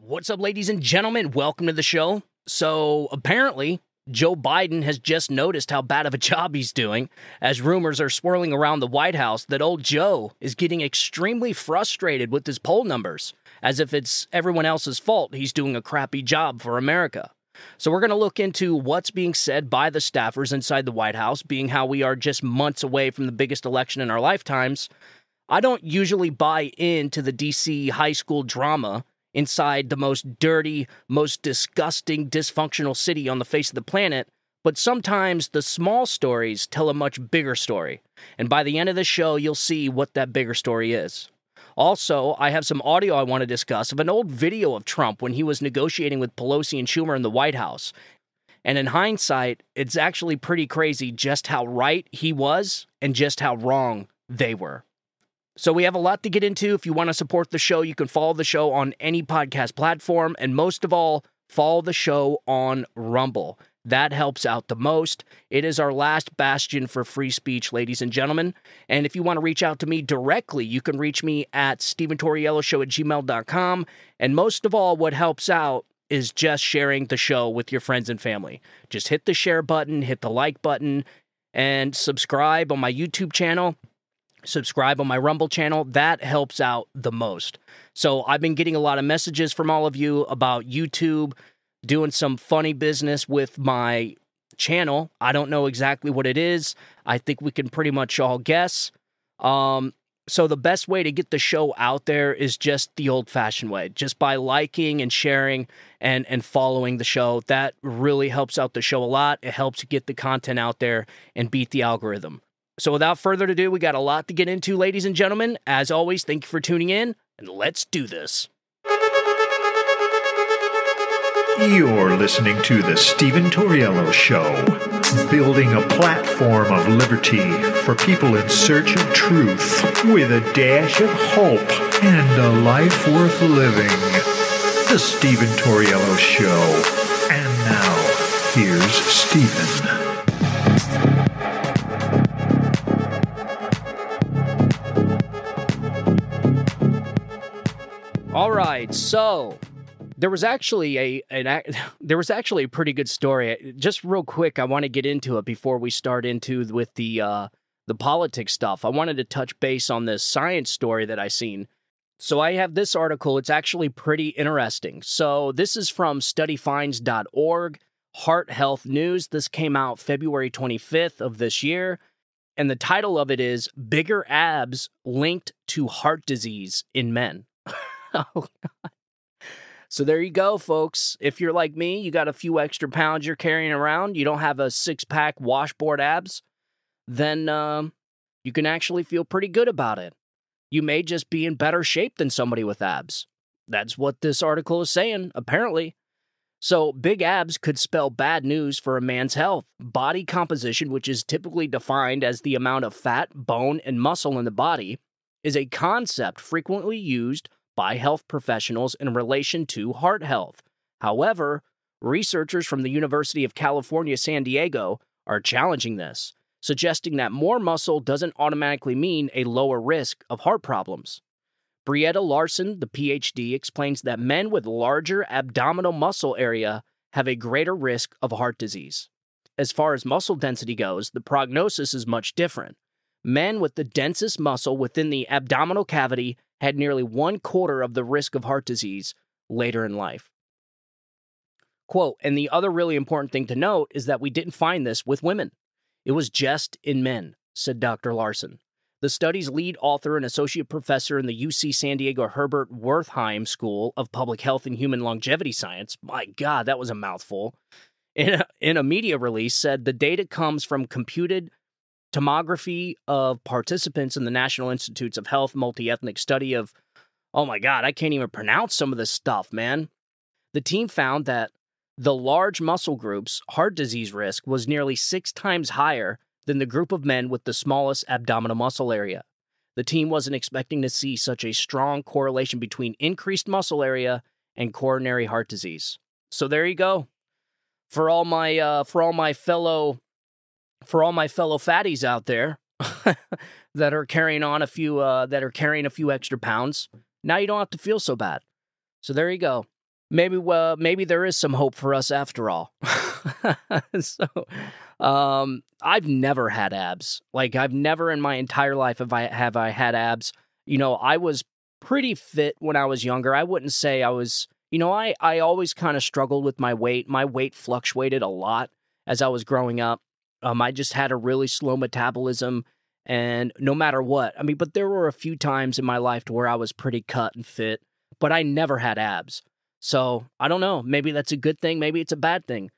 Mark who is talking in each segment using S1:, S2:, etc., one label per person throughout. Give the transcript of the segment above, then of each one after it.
S1: What's up, ladies and gentlemen? Welcome to the show. So, apparently, Joe Biden has just noticed how bad of a job he's doing as rumors are swirling around the White House that old Joe is getting extremely frustrated with his poll numbers, as if it's everyone else's fault he's doing a crappy job for America. So, we're going to look into what's being said by the staffers inside the White House, being how we are just months away from the biggest election in our lifetimes. I don't usually buy into the DC high school drama inside the most dirty, most disgusting, dysfunctional city on the face of the planet. But sometimes the small stories tell a much bigger story. And by the end of the show, you'll see what that bigger story is. Also, I have some audio I want to discuss of an old video of Trump when he was negotiating with Pelosi and Schumer in the White House. And in hindsight, it's actually pretty crazy just how right he was and just how wrong they were. So we have a lot to get into. If you want to support the show, you can follow the show on any podcast platform. And most of all, follow the show on Rumble. That helps out the most. It is our last bastion for free speech, ladies and gentlemen. And if you want to reach out to me directly, you can reach me at StevenTaurielloShow at gmail.com. And most of all, what helps out is just sharing the show with your friends and family. Just hit the share button, hit the like button, and subscribe on my YouTube channel subscribe on my Rumble channel. That helps out the most. So I've been getting a lot of messages from all of you about YouTube, doing some funny business with my channel. I don't know exactly what it is. I think we can pretty much all guess. Um, so the best way to get the show out there is just the old-fashioned way, just by liking and sharing and and following the show. That really helps out the show a lot. It helps get the content out there and beat the algorithm. So, without further ado, we got a lot to get into, ladies and gentlemen. As always, thank you for tuning in, and let's do this.
S2: You're listening to The Steven Tauriello Show, building a platform of liberty for people in search of truth with a dash of hope and a life worth living. The Steven Tauriello Show. And now, here's Steven.
S1: All right, so there was actually a an there was actually a pretty good story. Just real quick, I want to get into it before we start into with the uh, the politics stuff. I wanted to touch base on this science story that I seen. So I have this article. It's actually pretty interesting. So this is from studyfinds.org, Heart Health News. This came out February 25th of this year. And the title of it is Bigger Abs Linked to Heart Disease in Men. oh, God. So there you go, folks. If you're like me, you got a few extra pounds you're carrying around, you don't have a six pack washboard abs, then um, you can actually feel pretty good about it. You may just be in better shape than somebody with abs. That's what this article is saying, apparently. So, big abs could spell bad news for a man's health. Body composition, which is typically defined as the amount of fat, bone, and muscle in the body, is a concept frequently used by health professionals in relation to heart health. However, researchers from the University of California, San Diego are challenging this, suggesting that more muscle doesn't automatically mean a lower risk of heart problems. Britta Larsen, the PhD, explains that men with larger abdominal muscle area have a greater risk of heart disease. As far as muscle density goes, the prognosis is much different. Men with the densest muscle within the abdominal cavity had nearly one quarter of the risk of heart disease later in life. Quote, and the other really important thing to note is that we didn't find this with women. It was just in men, said Dr. Larsen. The study's lead author and associate professor in the UC San Diego Herbert Wertheim School of Public Health and Human Longevity Science, my God, that was a mouthful, in a, in a media release said the data comes from computed tomography of participants in the National Institutes of Health multi ethnic study of, oh my God, I can't even pronounce some of this stuff, man. The team found that the large muscle group's heart disease risk was nearly six times higher than the group of men with the smallest abdominal muscle area. The team wasn't expecting to see such a strong correlation between increased muscle area and coronary heart disease. So there you go. For all my uh, for all my fellow for all my fellow fatties out there that are carrying on a few uh, that are carrying a few extra pounds, now you don't have to feel so bad. So there you go. maybe well maybe there is some hope for us after all. so um I've never had abs. Like I've never in my entire life have I have I had abs. You know, I was pretty fit when I was younger. I wouldn't say I was, you know, I I always kind of struggled with my weight. My weight fluctuated a lot as I was growing up. Um I just had a really slow metabolism and no matter what. I mean, but there were a few times in my life to where I was pretty cut and fit, but I never had abs. So I don't know. Maybe that's a good thing. Maybe it's a bad thing.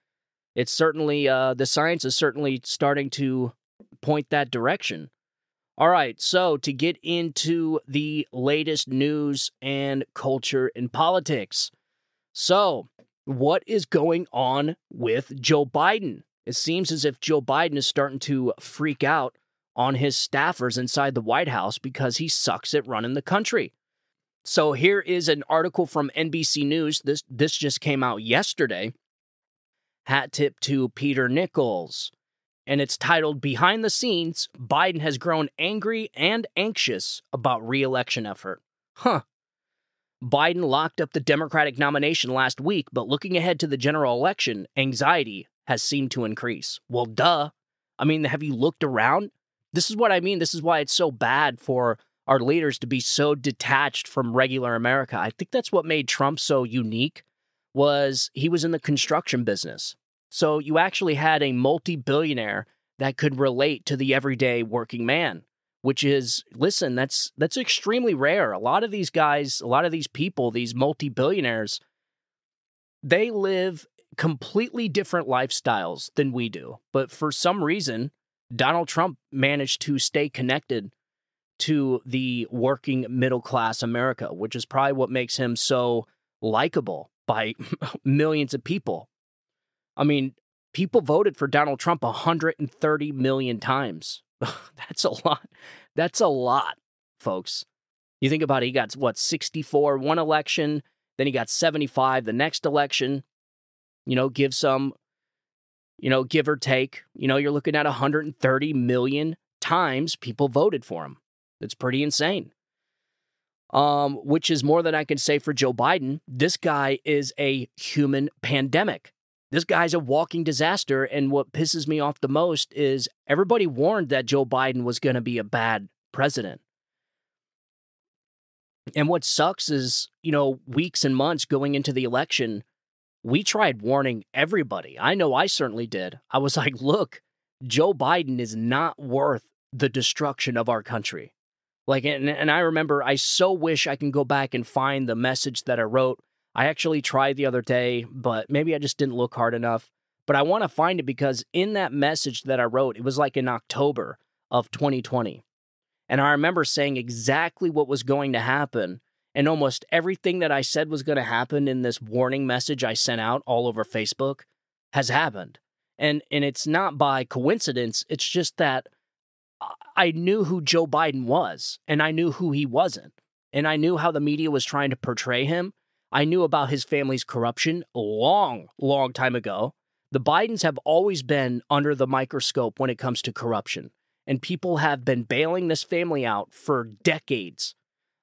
S1: It's certainly, uh, the science is certainly starting to point that direction. All right. So to get into the latest news and culture and politics. So, what is going on with Joe Biden? It seems as if Joe Biden is starting to freak out on his staffers inside the White House because he sucks at running the country. So here is an article from NBC News. This this just came out yesterday. Hat tip to Peter Nicholas. And it's titled Behind the Scenes, Biden has grown angry and anxious about re-election effort. Huh. Biden locked up the Democratic nomination last week, but looking ahead to the general election, anxiety has seemed to increase. Well, duh. I mean, have you looked around? This is what I mean. This is why it's so bad for our leaders to be so detached from regular America. I think that's what made Trump so unique was he was in the construction business. So you actually had a multi-billionaire that could relate to the everyday working man, which is listen, that's that's extremely rare. A lot of these guys, a lot of these people, these multi-billionaires, they live completely different lifestyles than we do. But for some reason, Donald Trump managed to stay connected to the working middle class America, which is probably what makes him so likable by millions of people. I mean, people voted for Donald Trump 130 million times. That's a lot. That's a lot, folks. You think about it, he got what, 64 one election, then he got 75 the next election. You know, give some, you know, give or take, you know, you're looking at 130 million times people voted for him. That's pretty insane. Um, which is more than I can say for Joe Biden. This guy is a human pandemic. This guy's a walking disaster. And what pisses me off the most is everybody warned that Joe Biden was going to be a bad president. And what sucks is, you know, weeks and months going into the election, we tried warning everybody. I know I certainly did. I was like, look, Joe Biden is not worth the destruction of our country. Like, and, and I remember, I so wish I can go back and find the message that I wrote. I actually tried the other day, but maybe I just didn't look hard enough. But I want to find it because in that message that I wrote, it was like in October of 2020. And I remember saying exactly what was going to happen. And almost everything that I said was going to happen in this warning message I sent out all over Facebook has happened. And and it's not by coincidence, it's just that I knew who Joe Biden was and I knew who he wasn't. And I knew how the media was trying to portray him. I knew about his family's corruption long, long time ago. The Bidens have always been under the microscope when it comes to corruption. And people have been bailing this family out for decades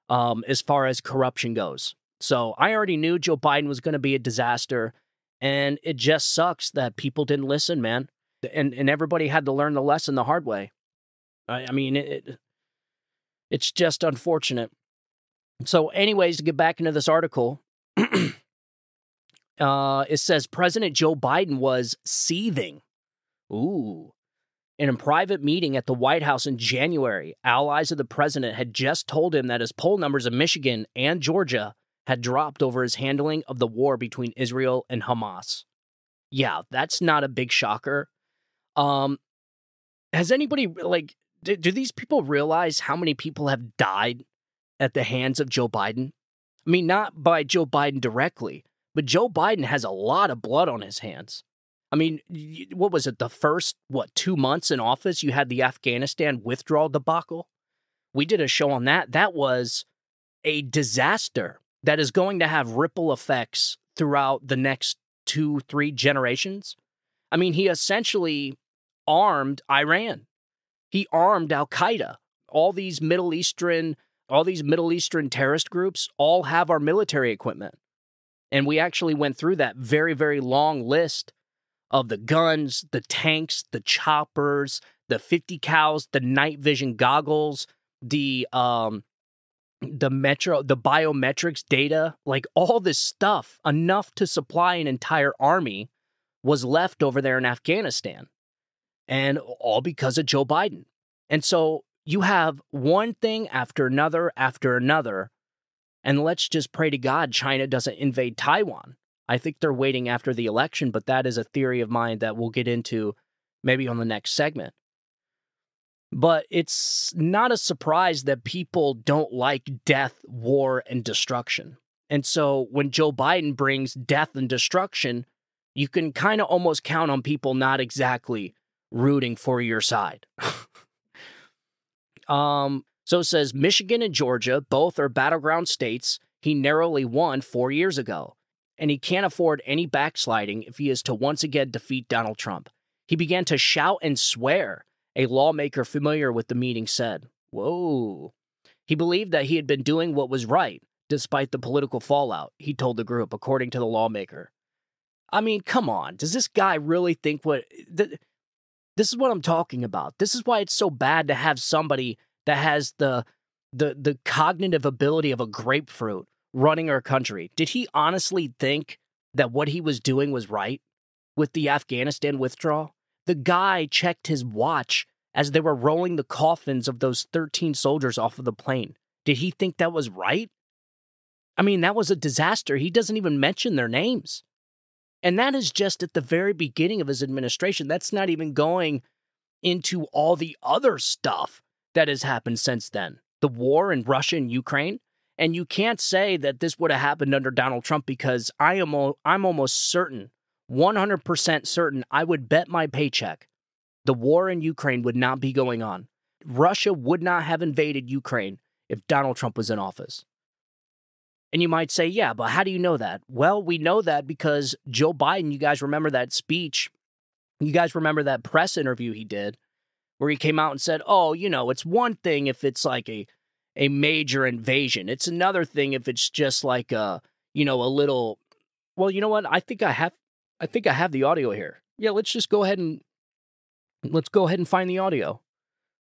S1: um, as far as corruption goes. So I already knew Joe Biden was going to be a disaster. And it just sucks that people didn't listen, man. And, and everybody had to learn the lesson the hard way. I, I mean, it, it's just unfortunate. So, anyways, to get back into this article, uh, it says President Joe Biden was seething. Ooh. In a private meeting at the White House in January, allies of the president had just told him that his poll numbers in Michigan and Georgia had dropped over his handling of the war between Israel and Hamas. Yeah, that's not a big shocker. Um, has anybody like do, do these people realize how many people have died at the hands of Joe Biden? I mean, not by Joe Biden directly, but Joe Biden has a lot of blood on his hands. I mean, what was it? The first, what, two months in office, you had the Afghanistan withdrawal debacle? We did a show on that. That was a disaster that is going to have ripple effects throughout the next two, three generations. I mean, he essentially armed Iran. He armed Al Qaeda. All these Middle Eastern, all these Middle Eastern terrorist groups all have our military equipment. And we actually went through that very, very long list of the guns, the tanks, the choppers, the 50 cals, the night vision goggles, the um the metro the biometrics data, like all this stuff enough to supply an entire army was left over there in Afghanistan. And all because of Joe Biden. And so you have one thing after another after another. And let's just pray to God China doesn't invade Taiwan. I think they're waiting after the election, but that is a theory of mine that we'll get into maybe on the next segment. But it's not a surprise that people don't like death, war, and destruction. And so when Joe Biden brings death and destruction, you can kind of almost count on people not exactly rooting for your side. um, so it says Michigan and Georgia both are battleground states. He narrowly won four years ago, and he can't afford any backsliding if he is to once again defeat Donald Trump. He began to shout and swear a lawmaker familiar with the meeting said. Whoa. He believed that he had been doing what was right, despite the political fallout, he told the group, according to the lawmaker. I mean, come on. Does this guy really think what. Th- this is what I'm talking about. This is why it's so bad to have somebody that has the the the cognitive ability of a grapefruit running our country. Did he honestly think that what he was doing was right with the Afghanistan withdrawal? The guy checked his watch as they were rolling the coffins of those 13 soldiers off of the plane. Did he think that was right? I mean, that was a disaster. He doesn't even mention their names. And that is just at the very beginning of his administration. That's not even going into all the other stuff that has happened since then the war in Russia and Ukraine. And you can't say that this would have happened under Donald Trump because I am I'm almost certain 100% certain I would bet my paycheck the war in Ukraine would not be going on. Russia would not have invaded Ukraine if Donald Trump was in office. And you might say, yeah, but how do you know that? Well, we know that because Joe Biden, you guys remember that speech? You guys remember that press interview he did where he came out and said, oh, you know, it's one thing if it's like a, a major invasion, it's another thing if it's just like a, you know, a little. Well, you know what? I think I have I think I have the audio here. Yeah, let's just go ahead and let's go ahead and find the audio.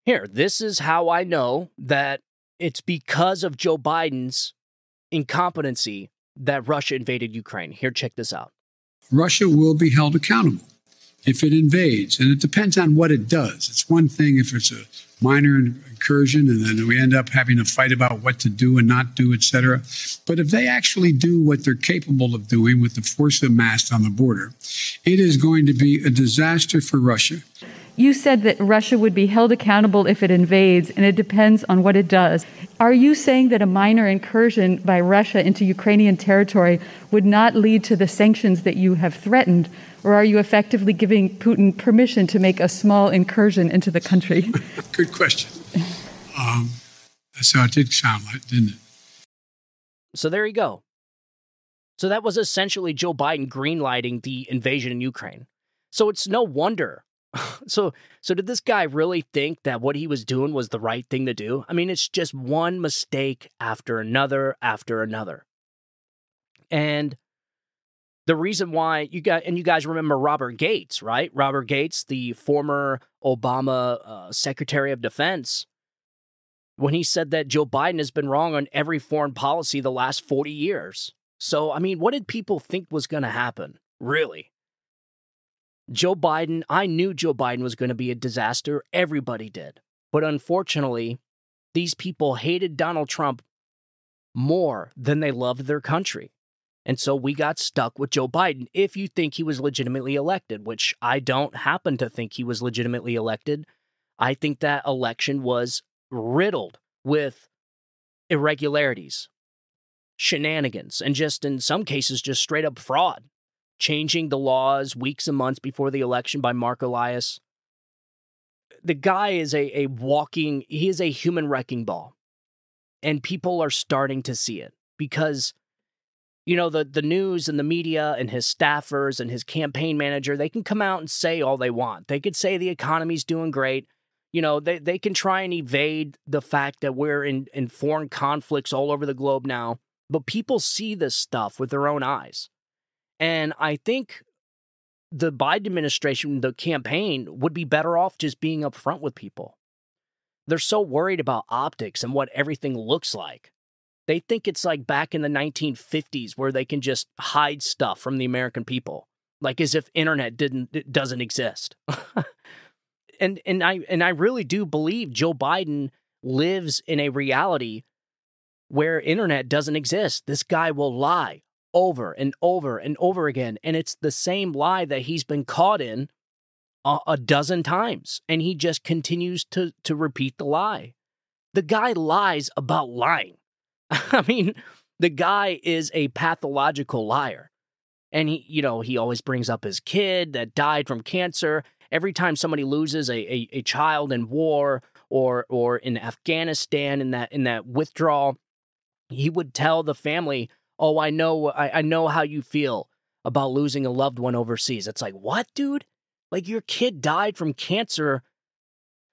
S1: Here, this is how I know that it's because of Joe Biden's incompetency that Russia invaded Ukraine. Here, check this out.
S3: Russia will be held accountable if it invades, and it depends on what it does. It's one thing if it's a minor incursion and then we end up having a fight about what to do and not do, etc. But if they actually do what they're capable of doing with the force amassed on the border, it is going to be a disaster for Russia.
S4: You said that Russia would be held accountable if it invades, and it depends on what it does. Are you saying that a minor incursion by Russia into Ukrainian territory would not lead to the sanctions that you have threatened? Or are you effectively giving Putin permission to make a small incursion into the country?
S3: Good question. Um, so it did sound like, didn't it?
S1: So there you go. So that was essentially Joe Biden greenlighting the invasion in Ukraine. So it's no wonder. so so did this guy really think that what he was doing was the right thing to do? I mean, it's just one mistake after another after another. And the reason why you got and you guys remember Robert Gates, right? Robert Gates, the former Obama uh, Secretary of Defense, when he said that Joe Biden has been wrong on every foreign policy the last 40 years. So, I mean, what did people think was going to happen? Really? Joe Biden, I knew Joe Biden was going to be a disaster. Everybody did. But unfortunately, these people hated Donald Trump more than they loved their country. And so we got stuck with Joe Biden if you think he was legitimately elected, which I don't happen to think he was legitimately elected. I think that election was riddled with irregularities, shenanigans, and just in some cases, just straight up fraud. Changing the laws weeks and months before the election by Marc Elias. The guy is a, a walking, he is a human wrecking ball. And people are starting to see it because you know the the news and the media and his staffers and his campaign manager they can come out and say all they want they could say the economy's doing great you know they, they can try and evade the fact that we're in, in foreign conflicts all over the globe now but people see this stuff with their own eyes. And I think the Biden administration, the campaign, would be better off just being upfront with people. They're so worried about optics and what everything looks like. They think it's like back in the 1950s where they can just hide stuff from the American people, like as if internet didn't doesn't exist. and and I and I really do believe Joe Biden lives in a reality where internet doesn't exist. This guy will lie over and over and over again. And it's the same lie that he's been caught in a, a, dozen times. And he just continues to, to repeat the lie. The guy lies about lying. I mean, the guy is a pathological liar. And he, you know, he always brings up his kid that died from cancer. Every time somebody loses a, a, a child in war or or in Afghanistan in that in that withdrawal, he would tell the family, "Oh, I know, I, I know how you feel about losing a loved one overseas." It's like, what, dude? Like your kid died from cancer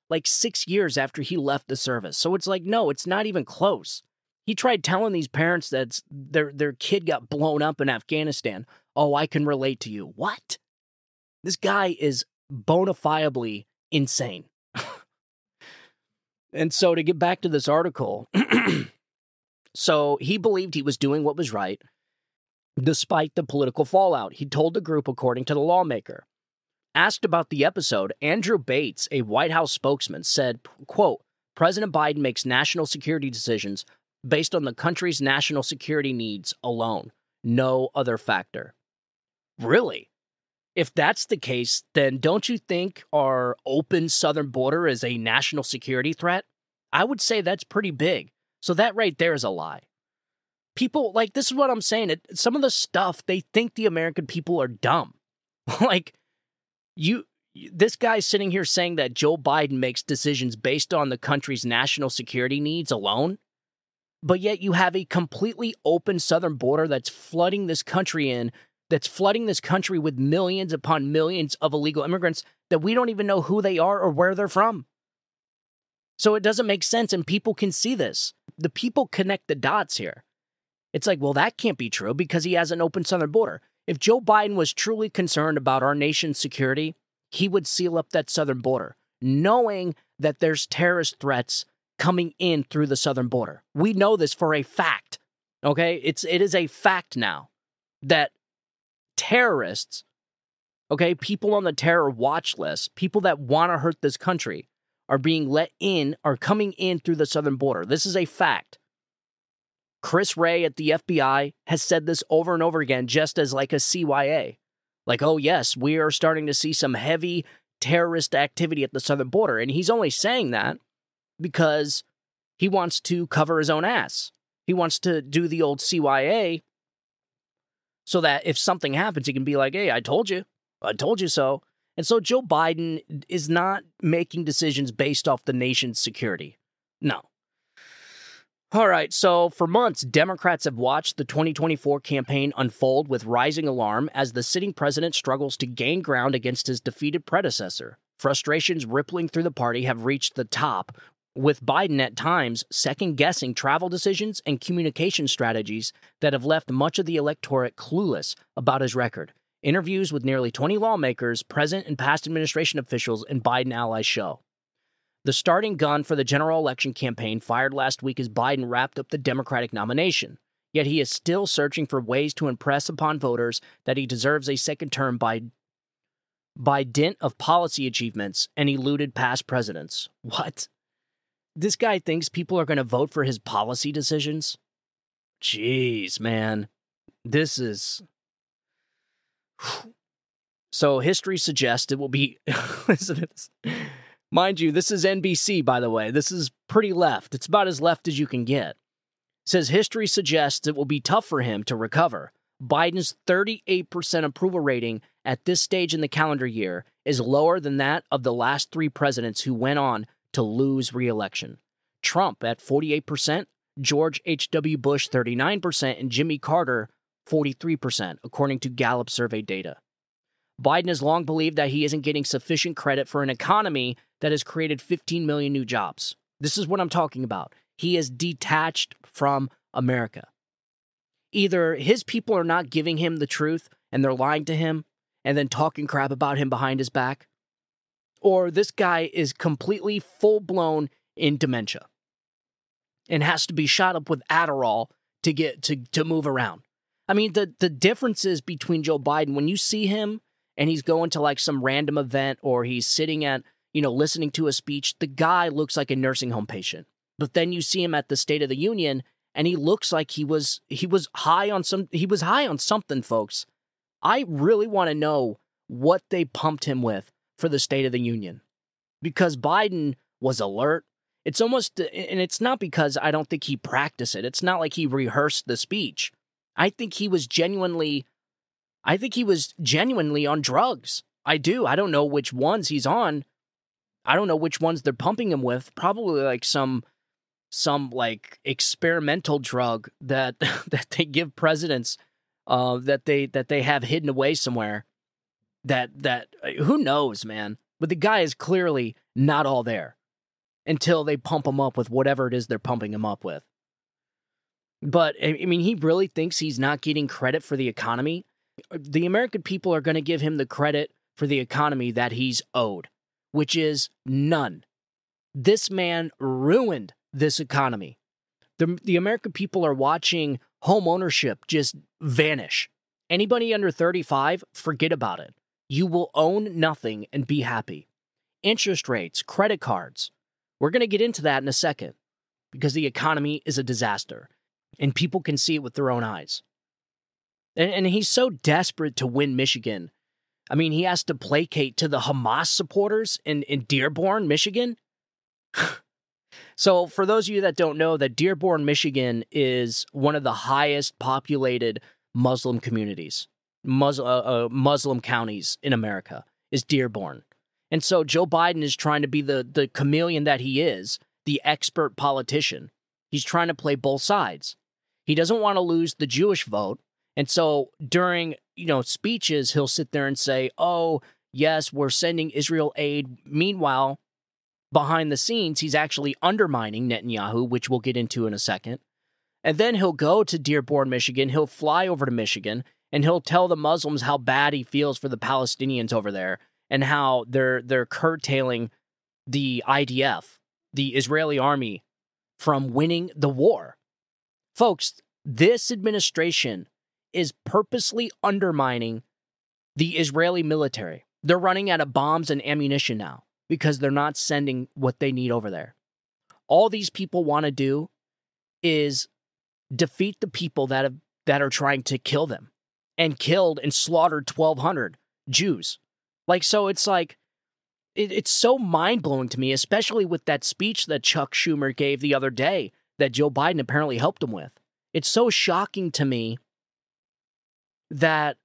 S1: like six years after he left the service. So it's like, no, it's not even close. He tried telling these parents that their their kid got blown up in Afghanistan. Oh, I can relate to you. What? This guy is bona fidely insane. and so to get back to this article, So he believed he was doing what was right, despite the political fallout. He told the group, according to the lawmaker. Asked about the episode, Andrew Bates, a White House spokesman, said, quote, President Biden makes national security decisions based on the country's national security needs alone, no other factor. Really? If that's the case, then don't you think our open southern border is a national security threat? I would say that's pretty big. So that right there is a lie. People, like, this is what I'm saying. It, some of the stuff, they think the American people are dumb. like, you, this guy's sitting here saying that Joe Biden makes decisions based on the country's national security needs alone. But yet you have a completely open southern border that's flooding this country in, that's flooding this country with millions upon millions of illegal immigrants that we don't even know who they are or where they're from. So it doesn't make sense, and people can see this. The people connect the dots here. It's like, well, that can't be true because he has an open southern border. If Joe Biden was truly concerned about our nation's security, he would seal up that southern border, knowing that there's terrorist threats coming in through the southern border. We know this for a fact. Okay? It's it is a fact now that terrorists, okay, people on the terror watch list, people that want to hurt this country, are being let in, are coming in through the southern border. This is a fact. Chris Wray at the FBI has said this over and over again, just as like a CYA. Like, oh, yes, we are starting to see some heavy terrorist activity at the southern border. And he's only saying that because he wants to cover his own ass. He wants to do the old CYA so that if something happens, he can be like, hey, I told you. I told you so. And so Joe Biden is not making decisions based off the nation's security. No. All right, so for months, Democrats have watched the 2024 campaign unfold with rising alarm as the sitting president struggles to gain ground against his defeated predecessor. Frustrations rippling through the party have reached the top, with Biden at times second guessing travel decisions and communication strategies that have left much of the electorate clueless about his record. Interviews with nearly 20 lawmakers, present and past administration officials, and Biden allies show. The starting gun for the general election campaign fired last week as Biden wrapped up the Democratic nomination. Yet he is still searching for ways to impress upon voters that he deserves a second term by, by dint of policy achievements and eluded past presidents. What? This guy thinks people are going to vote for his policy decisions? Jeez, man. This is so history suggests it will be. listen to this. Mind you, this is NBC, by the way. This is pretty left. It's about as left as you can get. Says history suggests it will be tough for him to recover. Biden's 38% approval rating at this stage in the calendar year is lower than that of the last three presidents who went on to lose re-election. Trump at 48%, George H.W. Bush 39%, and Jimmy Carter 43%, according to Gallup survey data. Biden has long believed that he isn't getting sufficient credit for an economy that has created 15 million new jobs. This is what I'm talking about. He is detached from America. Either his people are not giving him the truth and they're lying to him and then talking crap about him behind his back, or this guy is completely full blown in dementia and has to be shot up with Adderall to get to to move around. I mean, the the differences between Joe Biden when you see him and he's going to like some random event or he's sitting at, you know, listening to a speech, the guy looks like a nursing home patient. But then you see him at the State of the Union and he looks like he was he was high on some he was high on something, folks. I really want to know what they pumped him with for the State of the Union. Because Biden was alert. It's almost and it's not because I don't think he practiced it. It's not like he rehearsed the speech. I think he was genuinely I think he was genuinely on drugs. I do. I don't know which ones he's on. I don't know which ones they're pumping him with. Probably like some some like experimental drug that that they give presidents uh that they that they have hidden away somewhere. That that uh, who knows, man. But the guy is clearly not all there until they pump him up with whatever it is they're pumping him up with. But I mean, he really thinks he's not getting credit for the economy uh, the American people are going to give him the credit for the economy that he's owed, which is none. This man ruined this economy. The, the American people are watching home ownership just vanish. Anybody under 35, forget about it. You will own nothing and be happy. Interest rates, credit cards. We're going to get into that in a second because the economy is a disaster and people can see it with their own eyes. And, and he's so desperate to win Michigan. I mean, he has to placate to the Hamas supporters in, in Dearborn, Michigan. so, for those of you that don't know, that Dearborn, Michigan is one of the highest populated Muslim communities, Muslim, uh, uh, Muslim counties in America, is Dearborn. And so Joe Biden is trying to be the, the chameleon that he is, the expert politician. He's trying to play both sides. He doesn't want to lose the Jewish vote, and so during, you know, speeches, he'll sit there and say, "Oh, yes, we're sending Israel aid." Meanwhile, behind the scenes, he's actually undermining Netanyahu, which we'll get into in a second. And then he'll go to Dearborn, Michigan. He'll fly over to Michigan and he'll tell the Muslims how bad he feels for the Palestinians over there and how they're they're curtailing the IDF, the Israeli army, from winning the war. Folks, this administration is purposely undermining the Israeli military. They're running out of bombs and ammunition now because they're not sending what they need over there. All these people want to do is defeat the people that have that are trying to kill them and killed and slaughtered 1200 Jews. Like so it's like it, it's so mind-blowing to me especially with that speech that Chuck Schumer gave the other day that Joe Biden apparently helped him with. It's so shocking to me that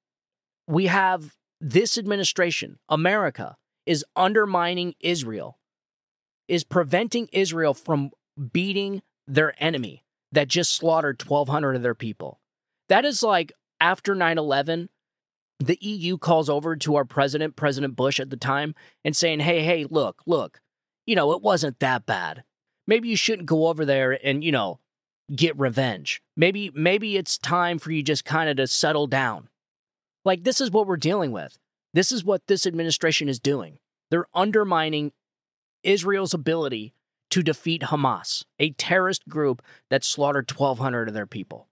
S1: we have this administration, America, is undermining Israel, is preventing Israel from beating their enemy that just slaughtered 1,200 of their people. That is like after 9 11, the EU calls over to our president, President Bush at the time, and saying, hey, hey, look, look, you know, it wasn't that bad. Maybe you shouldn't go over there and, you know, get revenge. Maybe maybe it's time for you just kind of to settle down. Like this is what we're dealing with. This is what this administration is doing. They're undermining Israel's ability to defeat Hamas, a terrorist group that slaughtered 1200 of their people.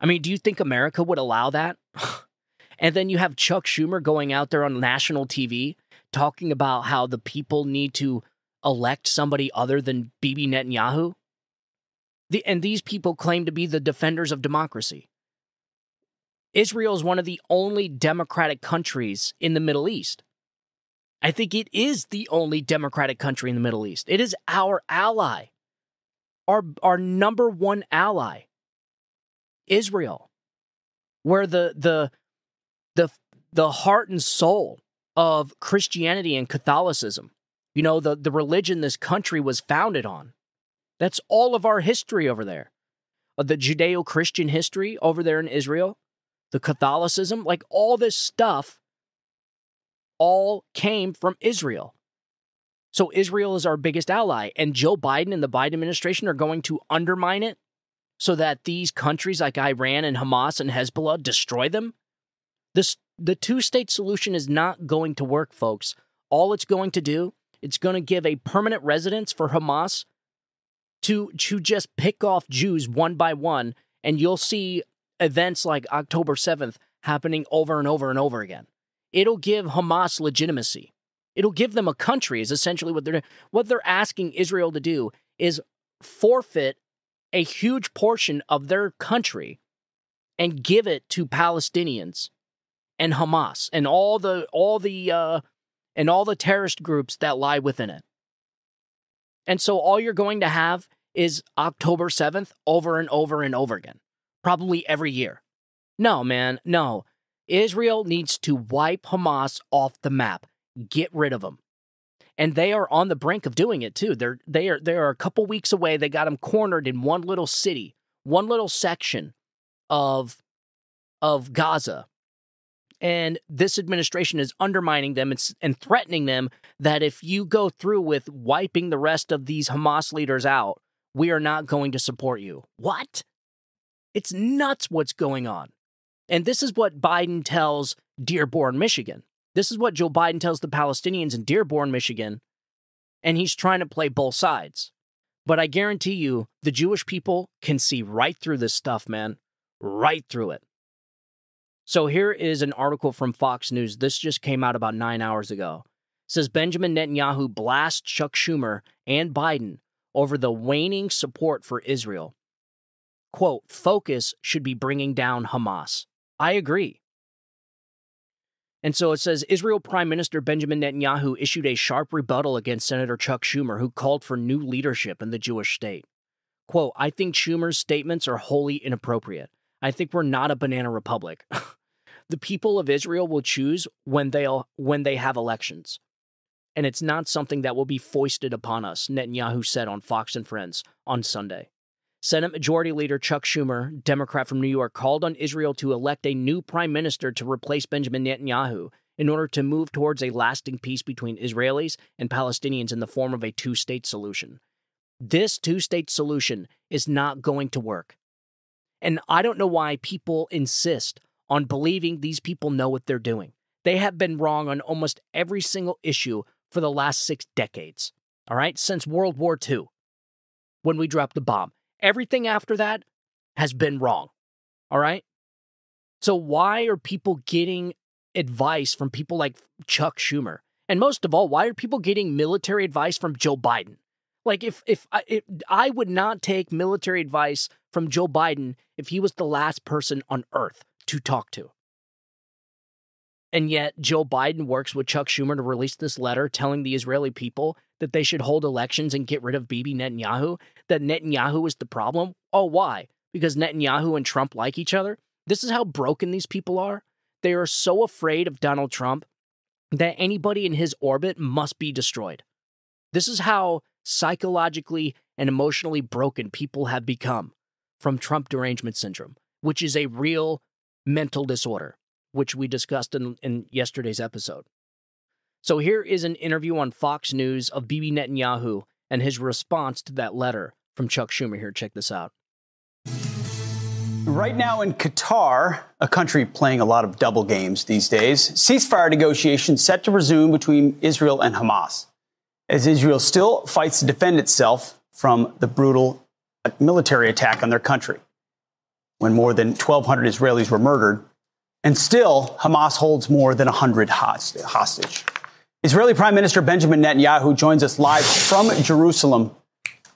S1: I mean, do you think America would allow that? and then you have Chuck Schumer going out there on national TV talking about how the people need to elect somebody other than Bibi Netanyahu. The, and these people claim to be the defenders of democracy. Israel is one of the only democratic countries in the Middle East. I think it is the only democratic country in the Middle East. It is our ally, our, our number one ally, Israel, where the, the, the, the heart and soul of Christianity and Catholicism, you know, the, the religion this country was founded on, that's all of our history over there. Uh, the Judeo Christian history over there in Israel, the Catholicism, like all this stuff, all came from Israel. So Israel is our biggest ally, and Joe Biden and the Biden administration are going to undermine it so that these countries like Iran and Hamas and Hezbollah destroy them? This the two-state solution is not going to work, folks. All it's going to do, it's going to give a permanent residence for Hamas to to just pick off Jews one by one and you'll see events like October 7th happening over and over and over again. It'll give Hamas legitimacy. It'll give them a country is essentially what they're. What they're asking Israel to do is forfeit a huge portion of their country and give it to Palestinians and Hamas and all the all the uh, and all the terrorist groups that lie within it. And so all you're going to have is October 7th over and over and over again, probably every year. No, man, no. Israel needs to wipe Hamas off the map. Get rid of them. And they are on the brink of doing it too. They're they are they are a couple weeks away. They got them cornered in one little city, one little section of of Gaza. And this administration is undermining them and, and threatening them that if you go through with wiping the rest of these Hamas leaders out, we are not going to support you. What? It's nuts what's going on. And this is what Biden tells Dearborn, Michigan. This is what Joe Biden tells the Palestinians in Dearborn, Michigan. And he's trying to play both sides. But I guarantee you, the Jewish people can see right through this stuff, man. Right through it. So here is an article from Fox News. This just came out about nine hours ago. It says Benjamin Netanyahu blasts Chuck Schumer and Biden over the waning support for Israel. Quote, focus should be bringing down Hamas. I agree. And so it says Israel Prime Minister Benjamin Netanyahu issued a sharp rebuttal against Senator Chuck Schumer, who called for new leadership in the Jewish state. Quote, I think Schumer's statements are wholly inappropriate. I think we're not a banana republic. the people of Israel will choose when they'll when they have elections and it's not something that will be foisted upon us, Netanyahu said on Fox and Friends on Sunday. Senate Majority Leader Chuck Schumer, Democrat from New York, called on Israel to elect a new prime minister to replace Benjamin Netanyahu in order to move towards a lasting peace between Israelis and Palestinians in the form of a two state solution. This two state solution is not going to work. And I don't know why people insist on believing these people know what they're doing. They have been wrong on almost every single issue for the last six decades. All right, since World War II, when we dropped the bomb. Everything after that has been wrong. All right. So, why are people getting advice from people like Chuck Schumer? And most of all, why are people getting military advice from Joe Biden? Like, if, if, if I would not take military advice from Joe Biden if he was the last person on earth to talk to. And yet, Joe Biden works with Chuck Schumer to release this letter telling the Israeli people that they should hold elections and get rid of Bibi Netanyahu, that Netanyahu is the problem. Oh, why? Because Netanyahu and Trump like each other? This is how broken these people are. They are so afraid of Donald Trump that anybody in his orbit must be destroyed. This is how psychologically and emotionally broken people have become from Trump derangement syndrome, which is a real mental disorder which we discussed in, in yesterday's episode. So here is an interview on Fox News of Bibi Netanyahu and his response to that letter from Chuck Schumer. Here, check this out.
S5: Right now in Qatar, a country playing a lot of double games these days, ceasefire negotiations set to resume between Israel and Hamas. As Israel still fights to defend itself from the brutal military attack on their country. When more than 1,200 Israelis were murdered, and still, Hamas holds more than 100 hostage. Israeli Prime Minister Benjamin Netanyahu joins us live from Jerusalem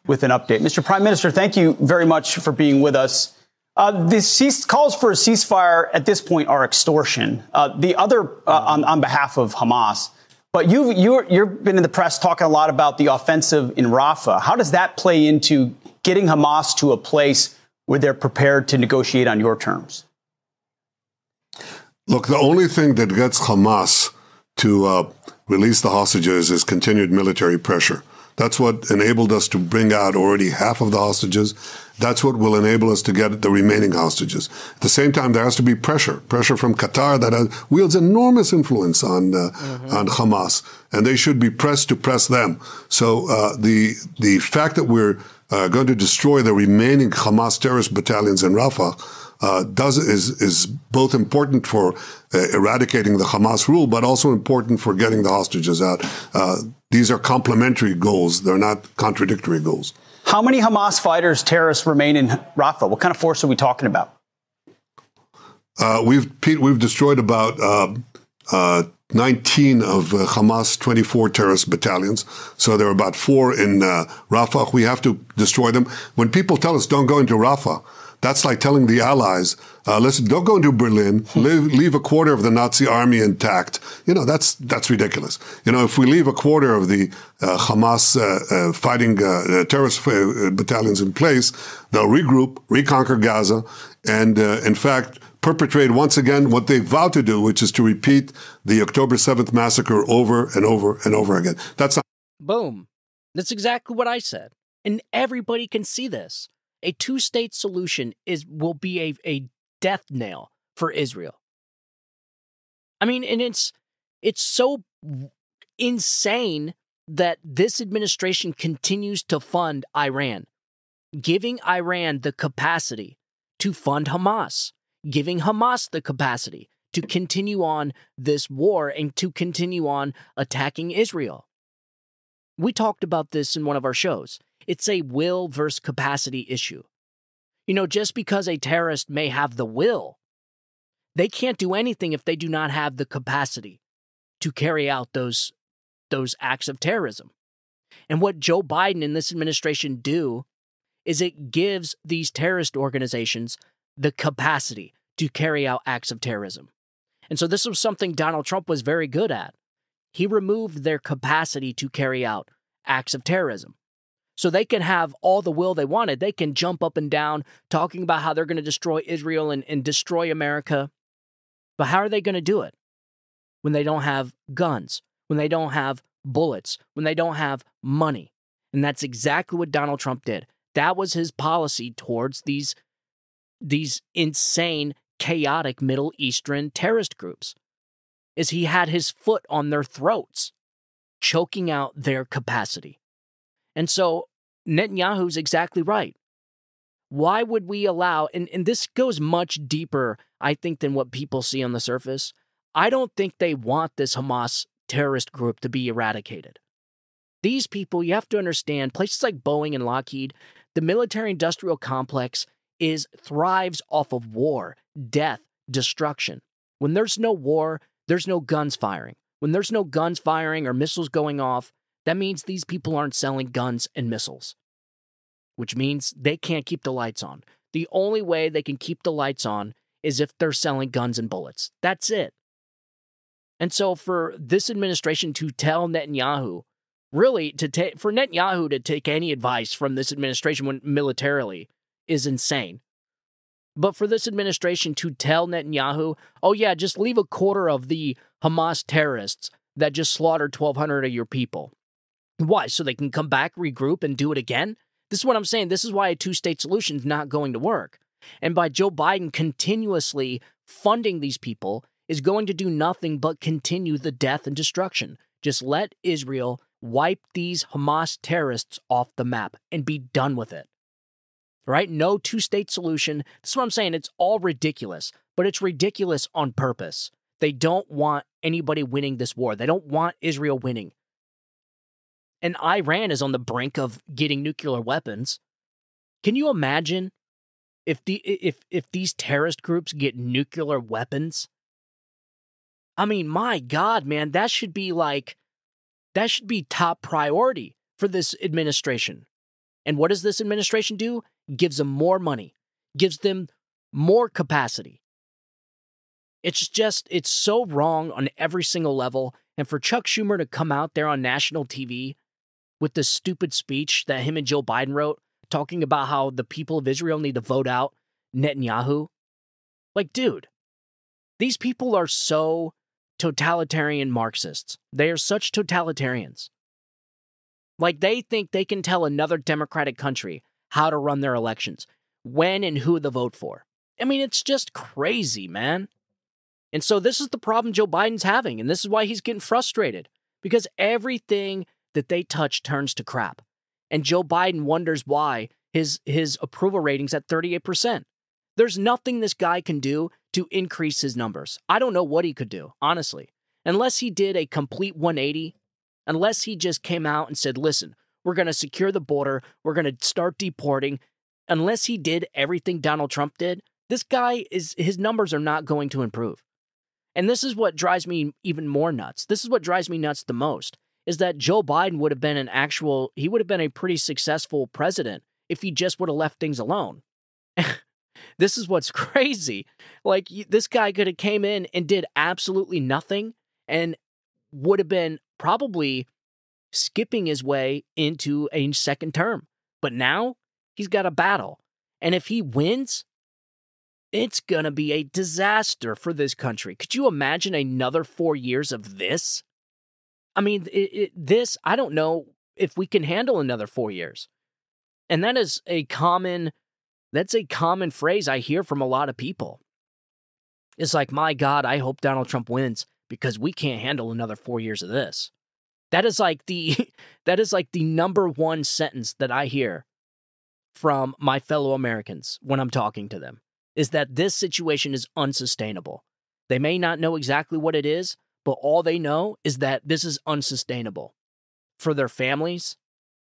S5: with an update. Mr. Prime Minister, thank you very much for being with us. Uh, the calls for a ceasefire at this point are extortion. Uh, the other, uh, on, on, behalf of Hamas, but you've, you you've been in the press talking a lot about the offensive in Rafah. How does that play into getting Hamas to a place where they're prepared to negotiate on your terms?
S6: Look, the only thing that gets Hamas to uh, release the hostages is continued military pressure. That's what enabled us to bring out already half of the hostages. That's what will enable us to get the remaining hostages. At the same time, there has to be pressure, pressure from Qatar that has, wields enormous influence on uh, mm-hmm. on Hamas, and they should be pressed to press them. So uh, the the fact that we're uh, going to destroy the remaining Hamas terrorist battalions in Rafah uh, does is is both important for uh, eradicating the Hamas rule, but also important for getting the hostages out. Uh, these are complementary goals; they're not contradictory goals.
S5: How many Hamas fighters, terrorists remain in Rafah? What kind of force are we talking about?
S6: Uh, we've Pete, we've destroyed about uh, uh, 19 of uh, Hamas 24 terrorist battalions. So there are about four in uh, Rafah. We have to destroy them. When people tell us don't go into Rafah, that's like telling the Allies, uh, listen, don't go into Berlin, leave, leave, a quarter of the Nazi army intact. You know, that's, that's ridiculous. You know, if we leave a quarter of the uh, Hamas uh, uh fighting uh, uh, terrorist battalions in place, they'll regroup, reconquer Gaza, and in fact, perpetrate once again what they vowed to do, which is to repeat the October 7th massacre over and over and over again. That's not-
S1: Boom. That's exactly what I said. And everybody can see this. A two-state solution is will be a, a death nail for Israel. I mean, and it's it's so insane that this administration continues to fund Iran, giving Iran the capacity to fund Hamas giving Hamas the capacity to continue on this war and to continue on attacking Israel. We talked about this in one of our shows. It's a will versus capacity issue. You know, just because a terrorist may have the will, they can't do anything if they do not have the capacity to carry out those, those acts of terrorism. And what Joe Biden and this administration do is it gives these terrorist organizations the capacity to carry out acts of terrorism. And so this was something Donald Trump was very good at. He removed their capacity to carry out acts of terrorism. So they can have all the will they wanted. They can jump up and down talking about how they're going to destroy Israel and, and destroy America. But how are they going to do it? When they don't have guns, when they don't have bullets, when they don't have money. And that's exactly what Donald Trump did. That was his policy towards these these insane, chaotic Middle Eastern terrorist groups, is he had his foot on their throats, choking out their capacity. And so Netanyahu's exactly right. Why would we allow, and, and this goes much deeper, I think, than what people see on the surface. I don't think they want this Hamas terrorist group to be eradicated. These people, you have to understand, places like Boeing and Lockheed, the military industrial complex is thrives off of war, death, destruction. When there's no war, there's no guns firing. When there's no guns firing or missiles going off, that means these people aren't selling guns and missiles, which means they can't keep the lights on. The only way they can keep the lights on is if they're selling guns and bullets. That's it. And so for this administration to tell Netanyahu, really to take for Netanyahu to take any advice from this administration when militarily is insane. But for this administration to tell Netanyahu, oh, yeah, just leave a quarter of the Hamas terrorists that just slaughtered 1,200 of your people. Why? So they can come back, regroup, and do it again? This is what I'm saying. This is why a two state solution is not going to work. And by Joe Biden continuously funding these people is going to do nothing but continue the death and destruction. Just let Israel wipe these Hamas terrorists off the map and be done with it right? No two state solution. That's what I'm saying. It's all ridiculous, but it's ridiculous on purpose. They don't want anybody winning this war, they don't want Israel winning. And Iran is on the brink of getting nuclear weapons. Can you imagine if the if if these terrorist groups get nuclear weapons? I mean, my god, man, that should be like that should be top priority for this administration. And what does this administration do? Gives them more money, gives them more capacity. It's just, it's so wrong on every single level. And for Chuck Schumer to come out there on national TV with this stupid speech that him and Joe Biden wrote, talking about how the people of Israel need to vote out Netanyahu. Like, dude, these people are so totalitarian Marxists. They are such totalitarians. Like, they think they can tell another democratic country how to run their elections, when and who to vote for. I mean, it's just crazy, man. And so this is the problem Joe Biden's having, and this is why he's getting frustrated because everything that they touch turns to crap. And Joe Biden wonders why his his approval rating's at 38%. There's nothing this guy can do to increase his numbers. I don't know what he could do, honestly. Unless he did a complete 180, unless he just came out and said, "Listen, we're going to secure the border, we're going to start deporting." Unless he did everything Donald Trump did, this guy is his numbers are not going to improve. And this is what drives me even more nuts. This is what drives me nuts the most is that Joe Biden would have been an actual, he would have been a pretty successful president if he just would have left things alone. this is what's crazy. Like this guy could have came in and did absolutely nothing and would have been probably skipping his way into a second term. But now he's got a battle. And if he wins, it's going to be a disaster for this country. Could you imagine another four years of this? I mean, it, it, this, I don't know if we can handle another four years. And that is a common, that's a common phrase I hear from a lot of people. It's like, my God, I hope Donald Trump wins because we can't handle another four years of this. That is like the, that is like the number one sentence that I hear from my fellow Americans when I'm talking to them is that this situation is unsustainable. They may not know exactly what it is, but all they know is that this is unsustainable for their families,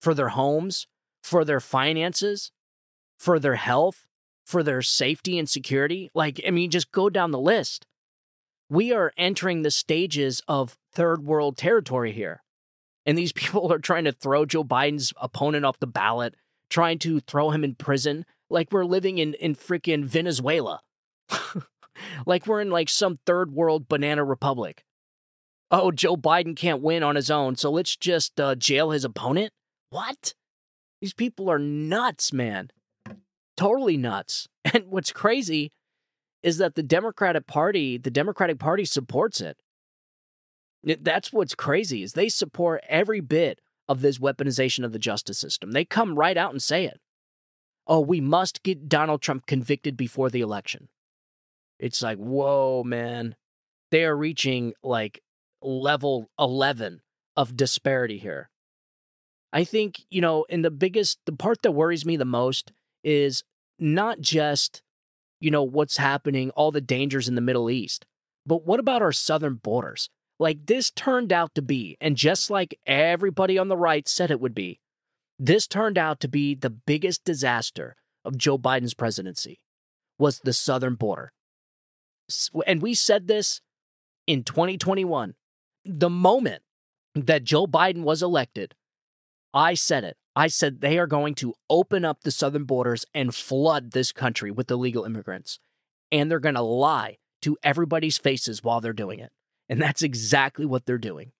S1: for their homes, for their finances, for their health, for their safety and security. Like, I mean, just go down the list. We are entering the stages of third world territory here. And these people are trying to throw Joe Biden's opponent off the ballot, trying to throw him in prison like we're living in in freaking Venezuela. like we're in like some third world banana republic. Oh, Joe Biden can't win on his own, so let's just uh, jail his opponent? What? These people are nuts, man. Totally nuts. And what's crazy is that the Democratic Party, the Democratic Party supports it. That's what's crazy is they support every bit of this weaponization of the justice system. They come right out and say it oh, we must get Donald Trump convicted before the election. It's like, whoa, man. They are reaching like level 11 of disparity here. I think, you know, and the biggest, the part that worries me the most is not just, you know, what's happening, all the dangers in the Middle East, but what about our southern borders? Like this turned out to be, and just like everybody on the right said it would be, this turned out to be the biggest disaster of Joe Biden's presidency was the southern border. And we said this in 2021. The moment that Joe Biden was elected, I said it. I said they are going to open up the southern borders and flood this country with illegal immigrants. And they're going to lie to everybody's faces while they're doing it. And that's exactly what they're doing.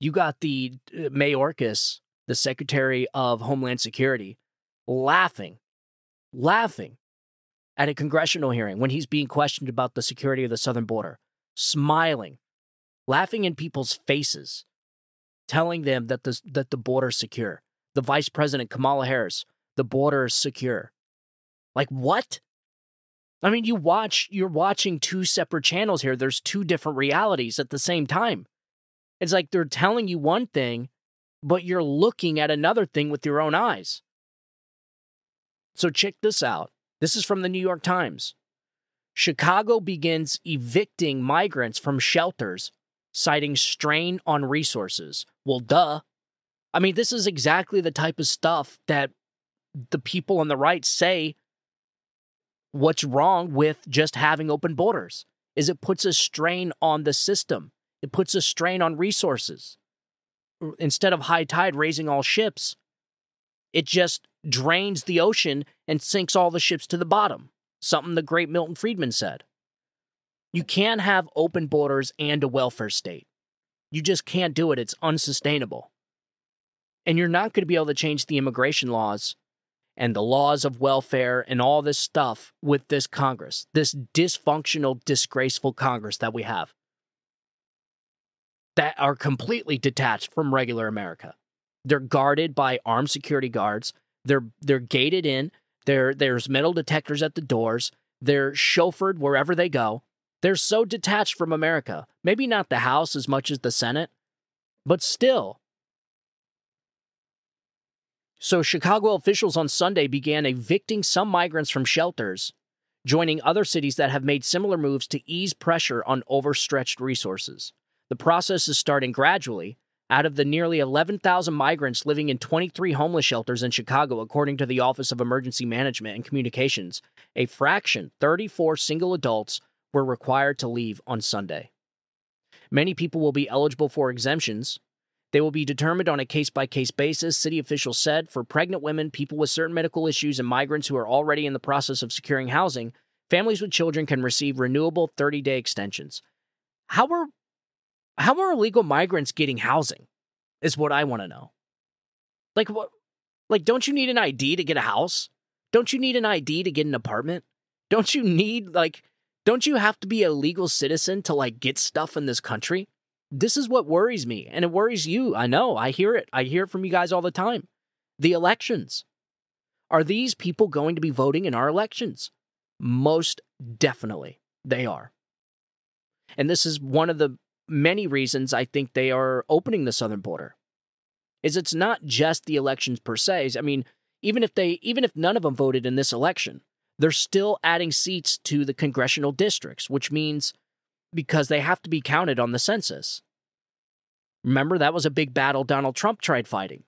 S1: You got the uh, Mayorkas the Secretary of Homeland Security, laughing, laughing at a congressional hearing when he's being questioned about the security of the southern border, smiling, laughing in people's faces, telling them that the, that the border is secure. The Vice President, Kamala Harris, the border is secure. Like, what? I mean, you watch, you're watching two separate channels here. There's two different realities at the same time. It's like they're telling you one thing but you're looking at another thing with your own eyes. So check this out. This is from the New York Times. Chicago begins evicting migrants from shelters, citing strain on resources. Well, duh. I mean, this is exactly the type of stuff that the people on the right say what's wrong with just having open borders is it puts a strain on the system. It puts a strain on resources instead of high tide raising all ships, it just drains the ocean and sinks all the ships to the bottom. Something the great Milton Friedman said. You can't have open borders and a welfare state. You just can't do it. It's unsustainable. And you're not going to be able to change the immigration laws and the laws of welfare and all this stuff with this Congress, this dysfunctional, disgraceful Congress that we have that are completely detached from regular America. They're guarded by armed security guards. They're they're gated in. There there's metal detectors at the doors. They're chauffeured wherever they go. They're so detached from America. Maybe not the House as much as the Senate, but still. So, Chicago officials on Sunday began evicting some migrants from shelters, joining other cities that have made similar moves to ease pressure on overstretched resources. The process is starting gradually. Out of the nearly 11,000 migrants living in 23 homeless shelters in Chicago, according to the Office of Emergency Management and Communications, a fraction, 34 single adults, were required to leave on Sunday. Many people will be eligible for exemptions. They will be determined on a case by case basis, city officials said. For pregnant women, people with certain medical issues, and migrants who are already in the process of securing housing, families with children can receive renewable 30 day extensions. How are, how are illegal migrants getting housing? Is what I want to know. Like, what? Like, don't you need an ID to get a house? Don't you need an ID to get an apartment? Don't you need, like, don't you have to be a legal citizen to like get stuff in this country? This is what worries me, and it worries you. I know. I hear it. I hear it from you guys all the time. The elections. Are these people going to be voting in our elections? Most definitely, they are. And this is one of the many reasons I think they are opening the southern border. Is it's not just the elections per se. I mean, even if they even if none of them voted in this election, they're still adding seats to the congressional districts, which means because they have to be counted on the census. Remember, that was a big battle Donald Trump tried fighting.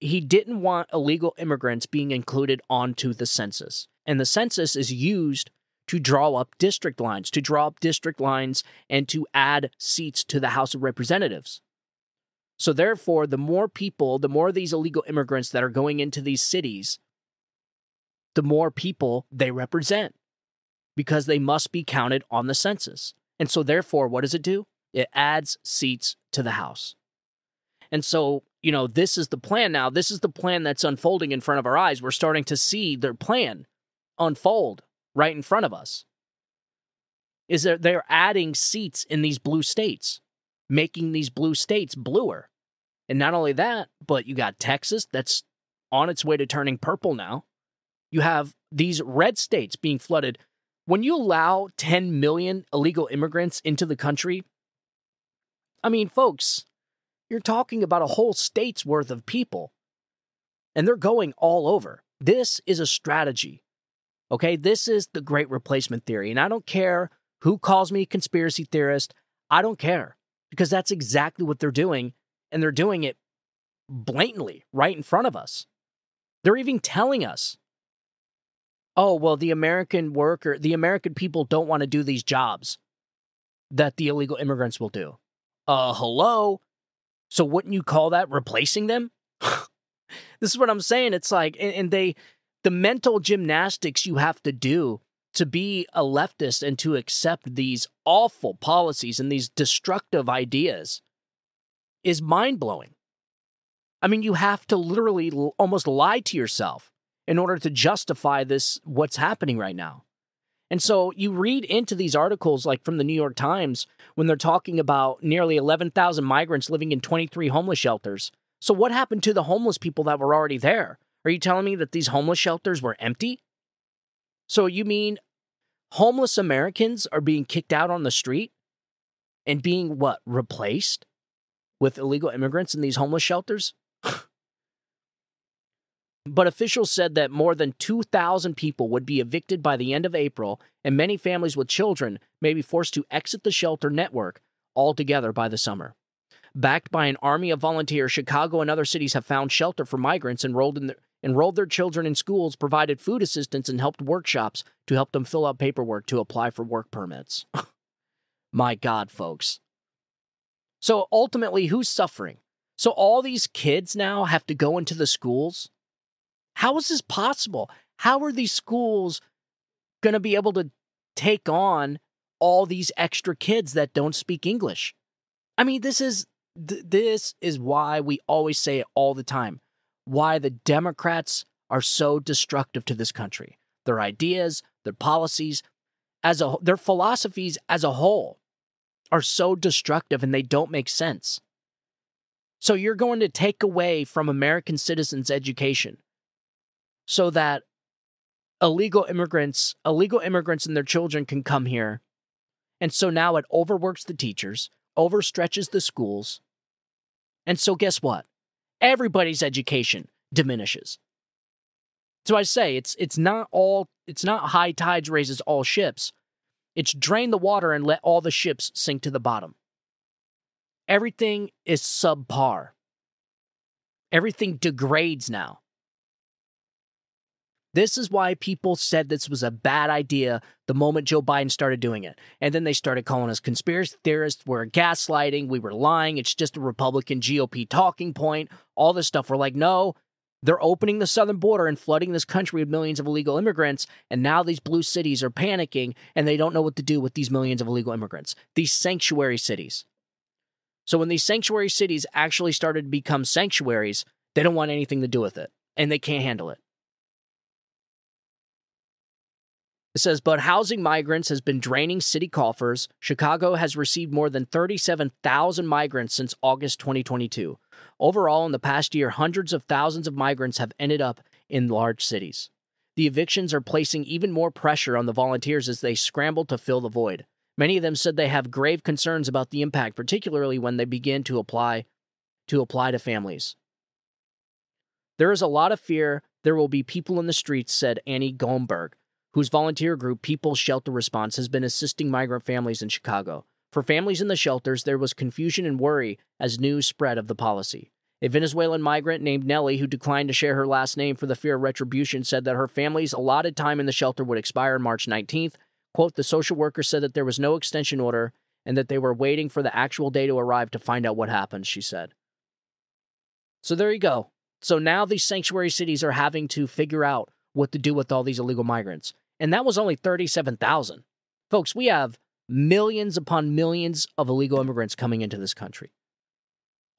S1: He didn't want illegal immigrants being included onto the census. And the census is used to draw up district lines, to draw up district lines and to add seats to the House of Representatives. So, therefore, the more people, the more these illegal immigrants that are going into these cities, the more people they represent because they must be counted on the census. And so, therefore, what does it do? It adds seats to the House. And so, you know, this is the plan now. This is the plan that's unfolding in front of our eyes. We're starting to see their plan unfold right in front of us. Is that they're adding seats in these blue states, making these blue states bluer. And not only that, but you got Texas that's on its way to turning purple now. You have these red states being flooded. When you allow 10 million illegal immigrants into the country, I mean, folks, you're talking about a whole state's worth of people. And they're going all over. This is a strategy. Okay, this is the great replacement theory. And I don't care who calls me a conspiracy theorist. I don't care because that's exactly what they're doing. And they're doing it blatantly right in front of us. They're even telling us oh, well, the American worker, the American people don't want to do these jobs that the illegal immigrants will do. Uh, hello? So wouldn't you call that replacing them? this is what I'm saying. It's like, and, and they, the mental gymnastics you have to do to be a leftist and to accept these awful policies and these destructive ideas is mind blowing. I mean, you have to literally almost lie to yourself in order to justify this, what's happening right now. And so you read into these articles, like from the New York Times, when they're talking about nearly 11,000 migrants living in 23 homeless shelters. So, what happened to the homeless people that were already there? Are you telling me that these homeless shelters were empty? So, you mean homeless Americans are being kicked out on the street and being what, replaced with illegal immigrants in these homeless shelters? But officials said that more than 2,000 people would be evicted by the end of April, and many families with children may be forced to exit the shelter network altogether by the summer. Backed by an army of volunteers, Chicago and other cities have found shelter for migrants, enrolled, in their, enrolled their children in schools, provided food assistance, and helped workshops to help them fill out paperwork to apply for work permits. My God, folks. So ultimately, who's suffering? So all these kids now have to go into the schools how is this possible? How are these schools going to be able to take on all these extra kids that don't speak English? I mean, this is th- this is why we always say it all the time. Why the Democrats are so destructive to this country. Their ideas, their policies, as a their philosophies as a whole are so destructive and they don't make sense. So you're going to take away from American citizens education so that illegal immigrants, illegal immigrants and their children can come here. And so now it overworks the teachers, overstretches the schools. And so guess what? Everybody's education diminishes. So I say it's it's not all it's not high tides raises all ships. It's drain the water and let all the ships sink to the bottom. Everything is subpar. Everything degrades now. This is why people said this was a bad idea the moment Joe Biden started doing it. And then they started calling us conspiracy theorists. We're gaslighting. We were lying. It's just a Republican GOP talking point. All this stuff. We're like, no, they're opening the southern border and flooding this country with millions of illegal immigrants. And now these blue cities are panicking and they don't know what to do with these millions of illegal immigrants, these sanctuary cities. So when these sanctuary cities actually started to become sanctuaries, they don't want anything to do with it and they can't handle it. It says, but housing migrants has been draining city coffers. Chicago has received more than 37,000 migrants since August 2022. Overall, in the past year, hundreds of thousands of migrants have ended up in large cities. The evictions are placing even more pressure on the volunteers as they scramble to fill the void. Many of them said they have grave concerns about the impact, particularly when they begin to apply to apply to families. There is a lot of fear there will be people in the streets, said Annie Gomberg, whose volunteer group People's Shelter Response has been assisting migrant families in Chicago. For families in the shelters, there was confusion and worry as news spread of the policy. A Venezuelan migrant named Nellie, who declined to share her last name for the fear of retribution, said that her family's allotted time in the shelter would expire March 19th. Quote, the social worker said that there was no extension order and that they were waiting for the actual day to arrive to find out what happened, she said. So there you go. So now these sanctuary cities are having to figure out what to do with all these illegal migrants and that was only 37,000. Folks, we have millions upon millions of illegal immigrants coming into this country.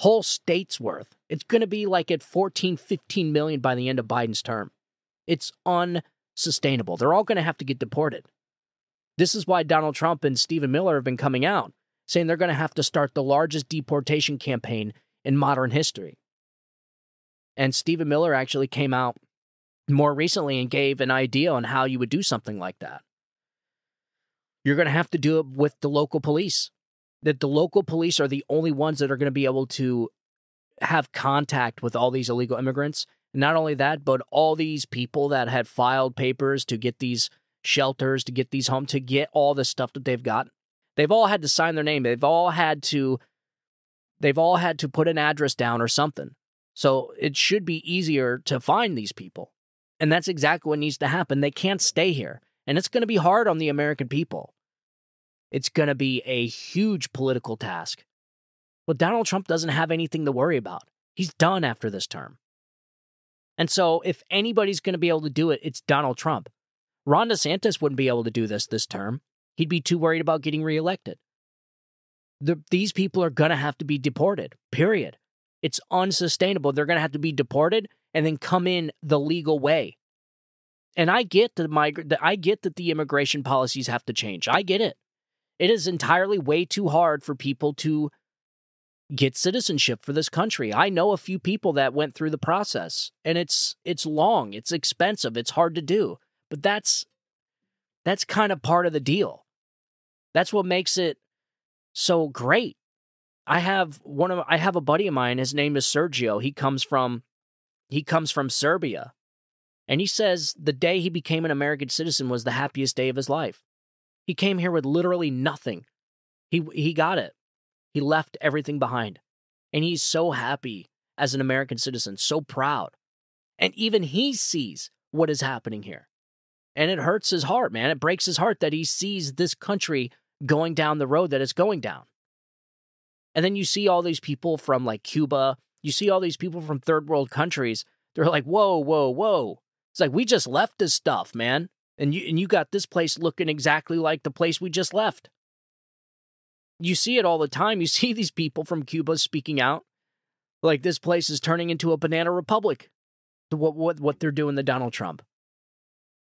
S1: Whole states worth. It's going to be like at 14, 15 million by the end of Biden's term. It's unsustainable. They're all going to have to get deported. This is why Donald Trump and Stephen Miller have been coming out saying they're going to have to start the largest deportation campaign in modern history. And Stephen Miller actually came out more recently and gave an idea on how you would do something like that. You're going to have to do it with the local police. That the local police are the only ones that are going to be able to have contact with all these illegal immigrants. Not only that, but all these people that had filed papers to get these shelters, to get these homes, to get all the stuff that they've got. They've all had to sign their name. They've all had to they've all had to put an address down or something. So it should be easier to find these people. And that's exactly what needs to happen. They can't stay here. And it's going to be hard on the American people. It's going to be a huge political task. But Donald Trump doesn't have anything to worry about. He's done after this term. And so, if anybody's going to be able to do it, it's Donald Trump. Ron DeSantis wouldn't be able to do this this term. He'd be too worried about getting reelected. The, these people are going to have to be deported, period. It's unsustainable. They're going to have to be deported and then come in the legal way. And I get that migrant I get that the immigration policies have to change. I get it. It is entirely way too hard for people to get citizenship for this country. I know a few people that went through the process and it's it's long, it's expensive, it's hard to do. But that's that's kind of part of the deal. That's what makes it so great. I have one of I have a buddy of mine, his name is Sergio. He comes from he comes from Serbia. And he says the day he became an American citizen was the happiest day of his life. He came here with literally nothing. He, he got it. He left everything behind. And he's so happy as an American citizen, so proud. And even he sees what is happening here. And it hurts his heart, man. It breaks his heart that he sees this country going down the road that it's going down. And then you see all these people from like Cuba you see all these people from third world countries. They're like, whoa, whoa, whoa. It's like we just left this stuff, man. And you and you got this place looking exactly like the place we just left. You see it all the time. You see these people from Cuba speaking out. Like this place is turning into a banana republic. What what what they're doing to Donald Trump.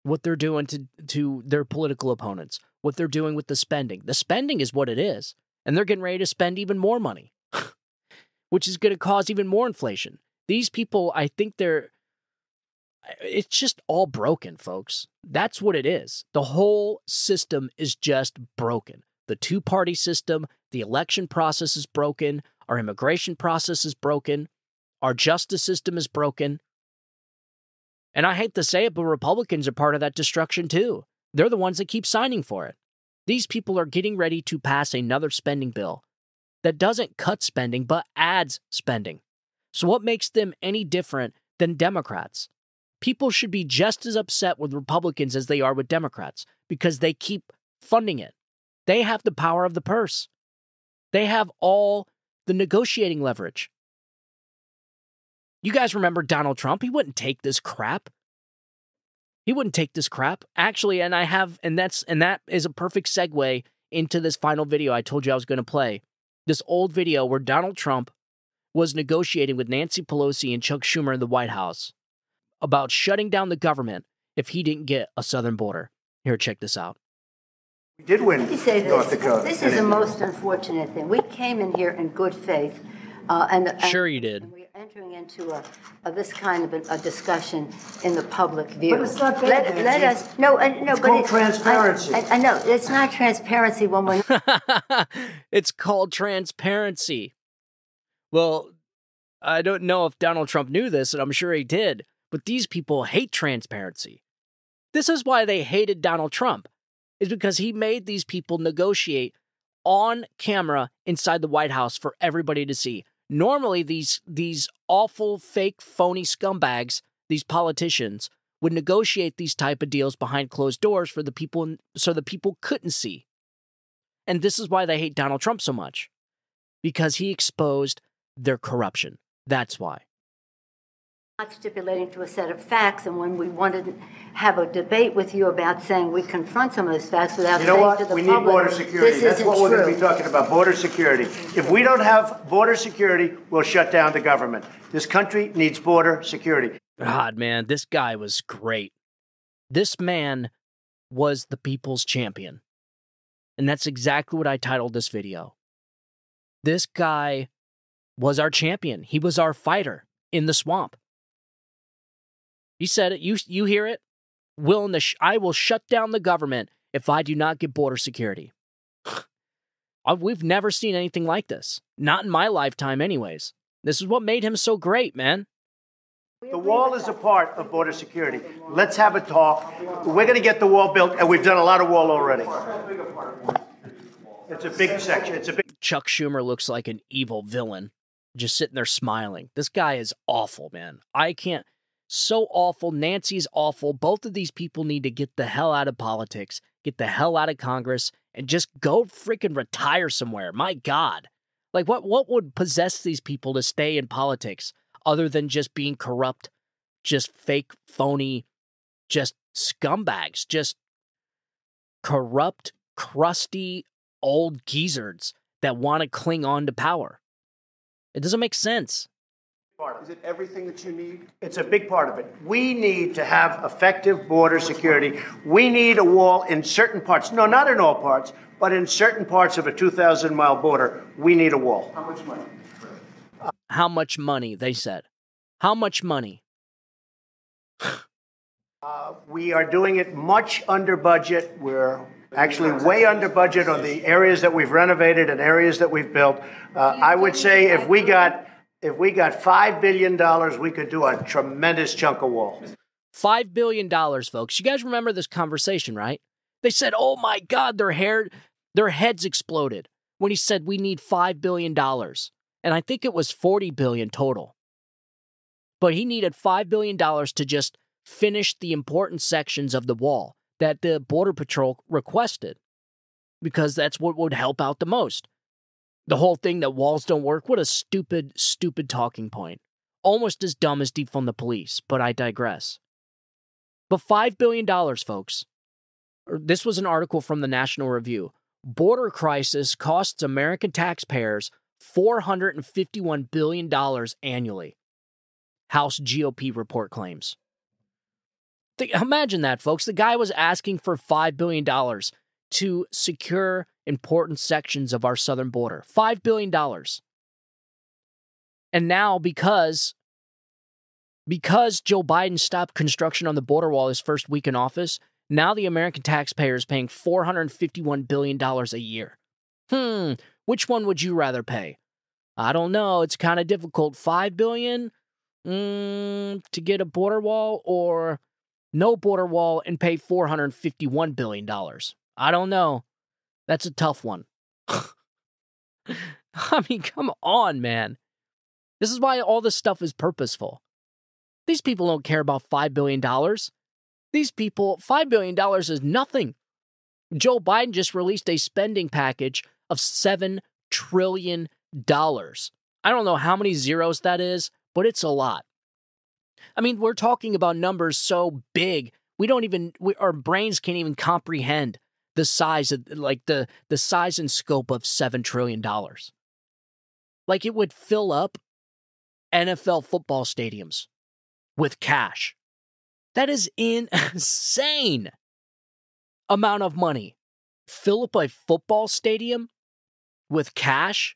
S1: What they're doing to to their political opponents. What they're doing with the spending. The spending is what it is. And they're getting ready to spend even more money which is going to cause even more inflation. These people, I think they're, it's just all broken, folks. That's what it is. The whole system is just broken. The two party system, the election process is broken, our immigration process is broken, our justice system is broken. And I hate to say it, but Republicans are part of that destruction too. They're the ones that keep signing for it. These people are getting ready to pass another spending bill that doesn't cut spending, but adds spending. So, what makes them any different than Democrats? People should be just as upset with Republicans as they are with Democrats because they keep funding it. They have the power of the purse, they have all the negotiating leverage. You guys remember Donald Trump? He wouldn't take this crap. He wouldn't take this crap. Actually, and I have and that's and that is a perfect segue into this final video I told you I was going to play. This old video where Donald Trump was negotiating with Nancy Pelosi and Chuck Schumer in the White House about shutting down the government if he didn't get a southern border. Here, check this out.
S7: We did win
S8: Let me say
S7: North
S8: this.
S7: Dakota.
S8: This is the most unfortunate thing. We came in here in good faith, uh, and, and
S1: Sure you did.
S8: And we're entering into a, a this kind of a, a discussion in the public view.
S7: But it's not bad,
S8: Let, let us no, uh, no,
S7: It's
S8: but
S7: called
S8: it- I-
S7: transparency.
S8: I, I know it's not transparency when we're
S1: it's called transparency. Well, I don't know if Donald Trump knew this, and I'm sure he did, but these people hate transparency. This is why they hated Donald Trump, is because he made these people negotiate on camera inside the White House for everybody to see. Normally, these these awful, fake, phony scumbags, these politicians, would negotiate these type of deals behind closed doors for the people, so the people couldn't see. And this is why they hate Donald Trump so much, because he exposed their corruption. That's why.
S8: Not stipulating to a set of facts, and when we wanted to have a debate with you about saying we confront some of those facts without
S7: You know
S8: saying
S7: what?
S8: to the
S7: We need
S8: public,
S7: border security.
S8: this
S7: That's
S8: isn't
S7: what we're going to be talking about, border security. If we don't have border security, we'll shut down the government. This country needs border security.
S1: God, man, this guy was great. This man was the people's champion. And that's exactly what I titled this video. This guy was our champion. He was our fighter in the swamp. He said it. You you hear it? Will the sh- I will shut down the government if I do not get border security. We've never seen anything like this. Not in my lifetime, anyways. This is what made him so great, man.
S7: The wall is a part of border security. Let's have a talk. We're going to get the wall built, and we've done a lot of wall already. It's a big section. It's a big.
S1: Chuck Schumer looks like an evil villain, just sitting there smiling. This guy is awful, man. I can't. So awful. Nancy's awful. Both of these people need to get the hell out of politics, get the hell out of Congress, and just go freaking retire somewhere. My God. Like, what, what would possess these people to stay in politics other than just being corrupt, just fake, phony, just scumbags, just corrupt, crusty, old geezards that want to cling on to power. It doesn't make sense.
S7: Is it everything that you need? It's a big part of it. We need to have effective border security. We need a wall in certain parts. No, not in all parts, but in certain parts of a 2,000 mile border, we need a wall. How much money?
S1: How much money, they said. How much money?
S7: We are doing it much under budget. We're actually way under budget on the areas that we've renovated and areas that we've built. Uh, I would say if we got if we got five billion dollars, we could do a tremendous chunk of wall.
S1: $5 billion, folks. You guys remember this conversation, right? They said, oh my God, their hair, their heads exploded when he said we need $5 billion. And I think it was 40 billion total. But he needed $5 billion to just finish the important sections of the wall that the Border Patrol requested because that's what would help out the most. The whole thing that walls don't work, what a stupid, stupid talking point. Almost as dumb as defund the police, but I digress. But $5 billion, folks. Er, This was an article from the National Review. Border crisis costs American taxpayers $451 billion annually. House GOP report claims. Imagine that, folks. The guy was asking for $5 billion to secure important sections of our southern border. $5 billion. And now, because because Joe Biden stopped construction on the border wall his first week in office, now the American taxpayer is paying $451 billion a year. Hmm, which one would you rather pay? I don't know. It's kind of difficult. 5 billion? mm, to get a border wall or no border wall and pay $451 billion? I don't know. That's a tough one. I mean, come on, man. This is why all this stuff is purposeful. These people don't care about $5 billion. These people, $5 billion is nothing. Joe Biden just released a spending package of $7 trillion. I don't know how many zeros that is, but it's a lot. I mean, we're talking about numbers so big, we don't even, we, our brains can't even comprehend the size of, like, the, the size and scope of $7 trillion. Like, it would fill up NFL football stadiums with cash. That is insane amount of money. Fill up a football stadium with cash?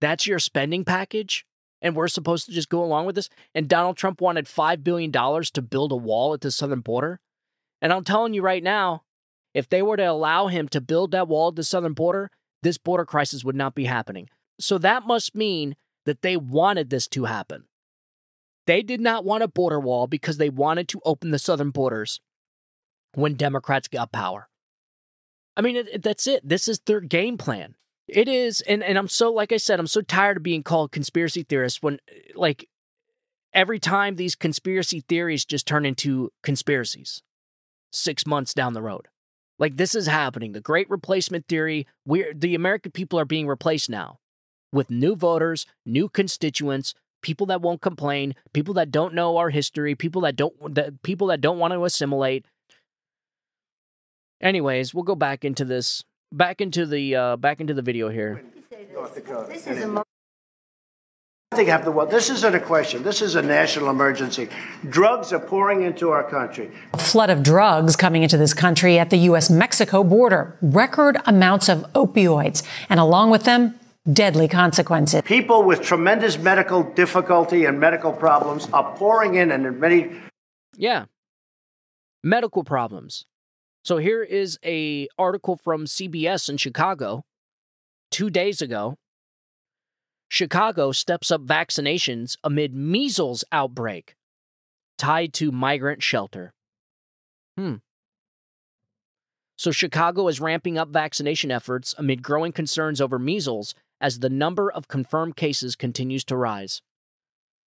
S1: That's your spending package? And we're supposed to just go along with this? And Donald Trump wanted $5 billion to build a wall at the southern border? And I'm telling you right now, if they were to allow him to build that wall at the southern border, this border crisis would not be happening. So that must mean that they wanted this to happen. They did not want a border wall because they wanted to open the southern borders when Democrats got power. I mean, it, that's it. This is their game plan. It is, and, and I'm so, like I said, I'm so tired of being called conspiracy theorists when, uh, like, every time these conspiracy theories just turn into conspiracies six months down the road. Like, this is happening. The great replacement theory, we're, the American people are being replaced now with new voters, new constituents, people that won't complain, people that don't know our history, people that don't that people that don't want to assimilate. Anyways, we'll go back into this back into the uh, back into the video here.
S7: This is a I think have the well. This isn't a question. This is a national emergency. Drugs are pouring into our country.
S9: A flood of drugs coming into this country at the U.S. Mexico border. Record amounts of opioids, and along with them, deadly consequences.
S7: People with tremendous medical difficulty and medical problems are pouring in, and in many.
S1: Yeah, medical problems. So here is a article from CBS in Chicago 2 days ago. Chicago steps up vaccinations amid measles outbreak tied to migrant shelter. Hmm. So Chicago is ramping up vaccination efforts amid growing concerns over measles as the number of confirmed cases continues to rise.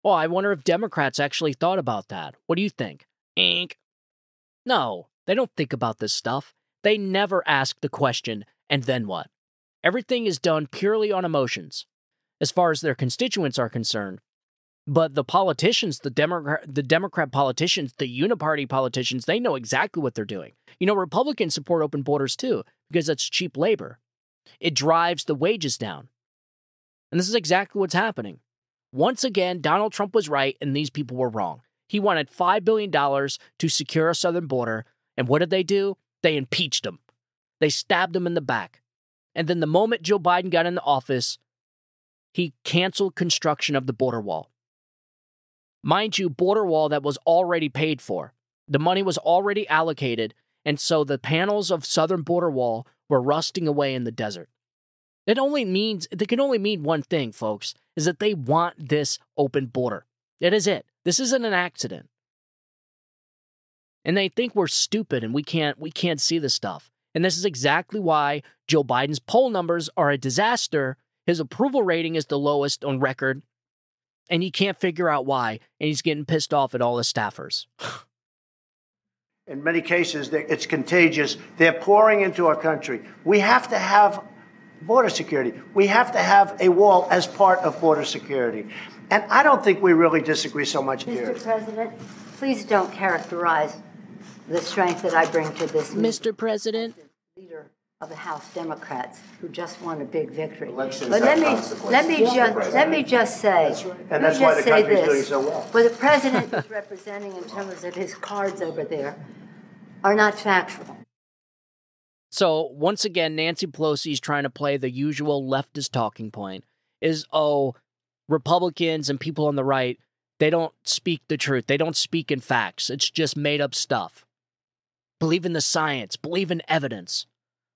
S1: Oh, I wonder if Democrats actually thought about that. What do you think? Ink. No, they don't think about this stuff. They never ask the question, and then what? Everything is done purely on emotions, as far as their constituents are concerned. But the politicians, the Democrat, the Democrat politicians, the uniparty politicians, they know exactly what they're doing. You know, Republicans support open borders too, because that's cheap labor. It drives the wages down. And this is exactly what's happening. Once again, Donald Trump was right and these people were wrong. He wanted $5 billion to secure a southern border and what did they do? They impeached him. They stabbed him in the back. And then the moment Joe Biden got in the office, he canceled construction of the border wall. Mind you, border wall that was already paid for. The money was already allocated, and so the panels of southern border wall were rusting away in the desert. It only means it can only mean one thing, folks, is that they want this open border. It is it. This isn't an accident and they think we're stupid and we can't we can't see this stuff. And this is exactly why Joe Biden's poll numbers are a disaster. His approval rating is the lowest on record, and he can't figure out why, and he's getting pissed off at all the staffers.
S7: In many cases, it's contagious. They're pouring into our country. We have to have border security. We have to have a wall as part of border security. And I don't think we really disagree so much
S8: Mr.
S7: here.
S8: Mr. President, please don't characterize the strength that I bring to this
S1: Mr. President.
S8: Leader of the House Democrats who just won a big victory. Elections but let me let me just let me just say,
S7: right. and that's why the country's doing so well.
S8: What the president is representing in terms of his cards over there are not factual.
S1: So once again, Nancy Pelosi is trying to play the usual leftist talking point: is oh, Republicans and people on the right they don't speak the truth. They don't speak in facts. It's just made up stuff. Believe in the science, believe in evidence.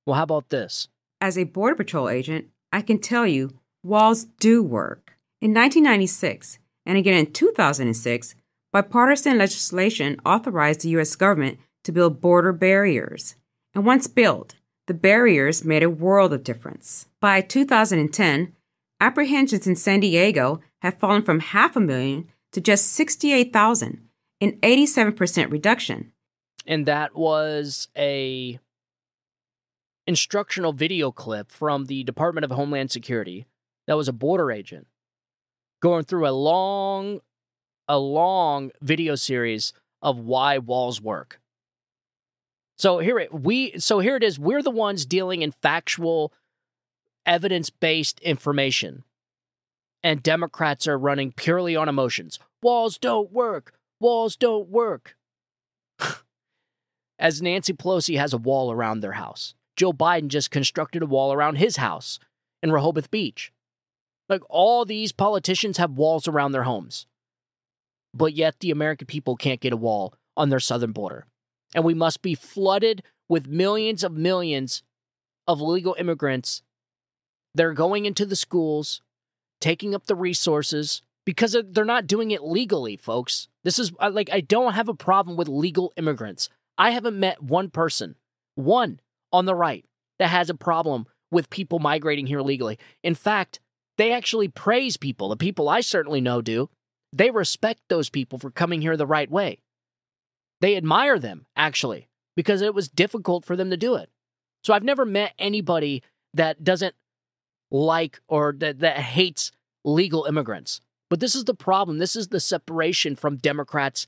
S1: Well, how about this?
S10: As a Border Patrol agent, I can tell you walls do work. In 1996, and again in 2006, bipartisan legislation authorized the U.S. government to build border barriers. And once built, the barriers made a world of difference. By 2010, apprehensions in San Diego have fallen from half a million to just 68,000, an 87% reduction.
S1: And that was a instructional video clip from the Department of Homeland Security that was a border agent going through a long a long video series of why walls work. So here it we so here it is we're the ones dealing in factual evidence-based information. And Democrats are running purely on emotions. Walls don't work. Walls don't work. As Nancy Pelosi has a wall around their house. Joe Biden just constructed a wall around his house in Rehoboth Beach. Like all these politicians have walls around their homes. But yet the American people can't get a wall on their southern border and we must be flooded with millions of millions of illegal immigrants They're going into the schools, taking up the resources because they're not doing it legally, folks. This is like, I don't have a problem with legal immigrants. I haven't met one person, one on the right, that has a problem with people migrating here legally. In fact, they actually praise people. The people I certainly know do. They respect those people for coming here the right way. They admire them, actually, because it was difficult for them to do it. So I've never met anybody that doesn't like or that, that hates legal immigrants. But this is the problem. This is the separation from Democrats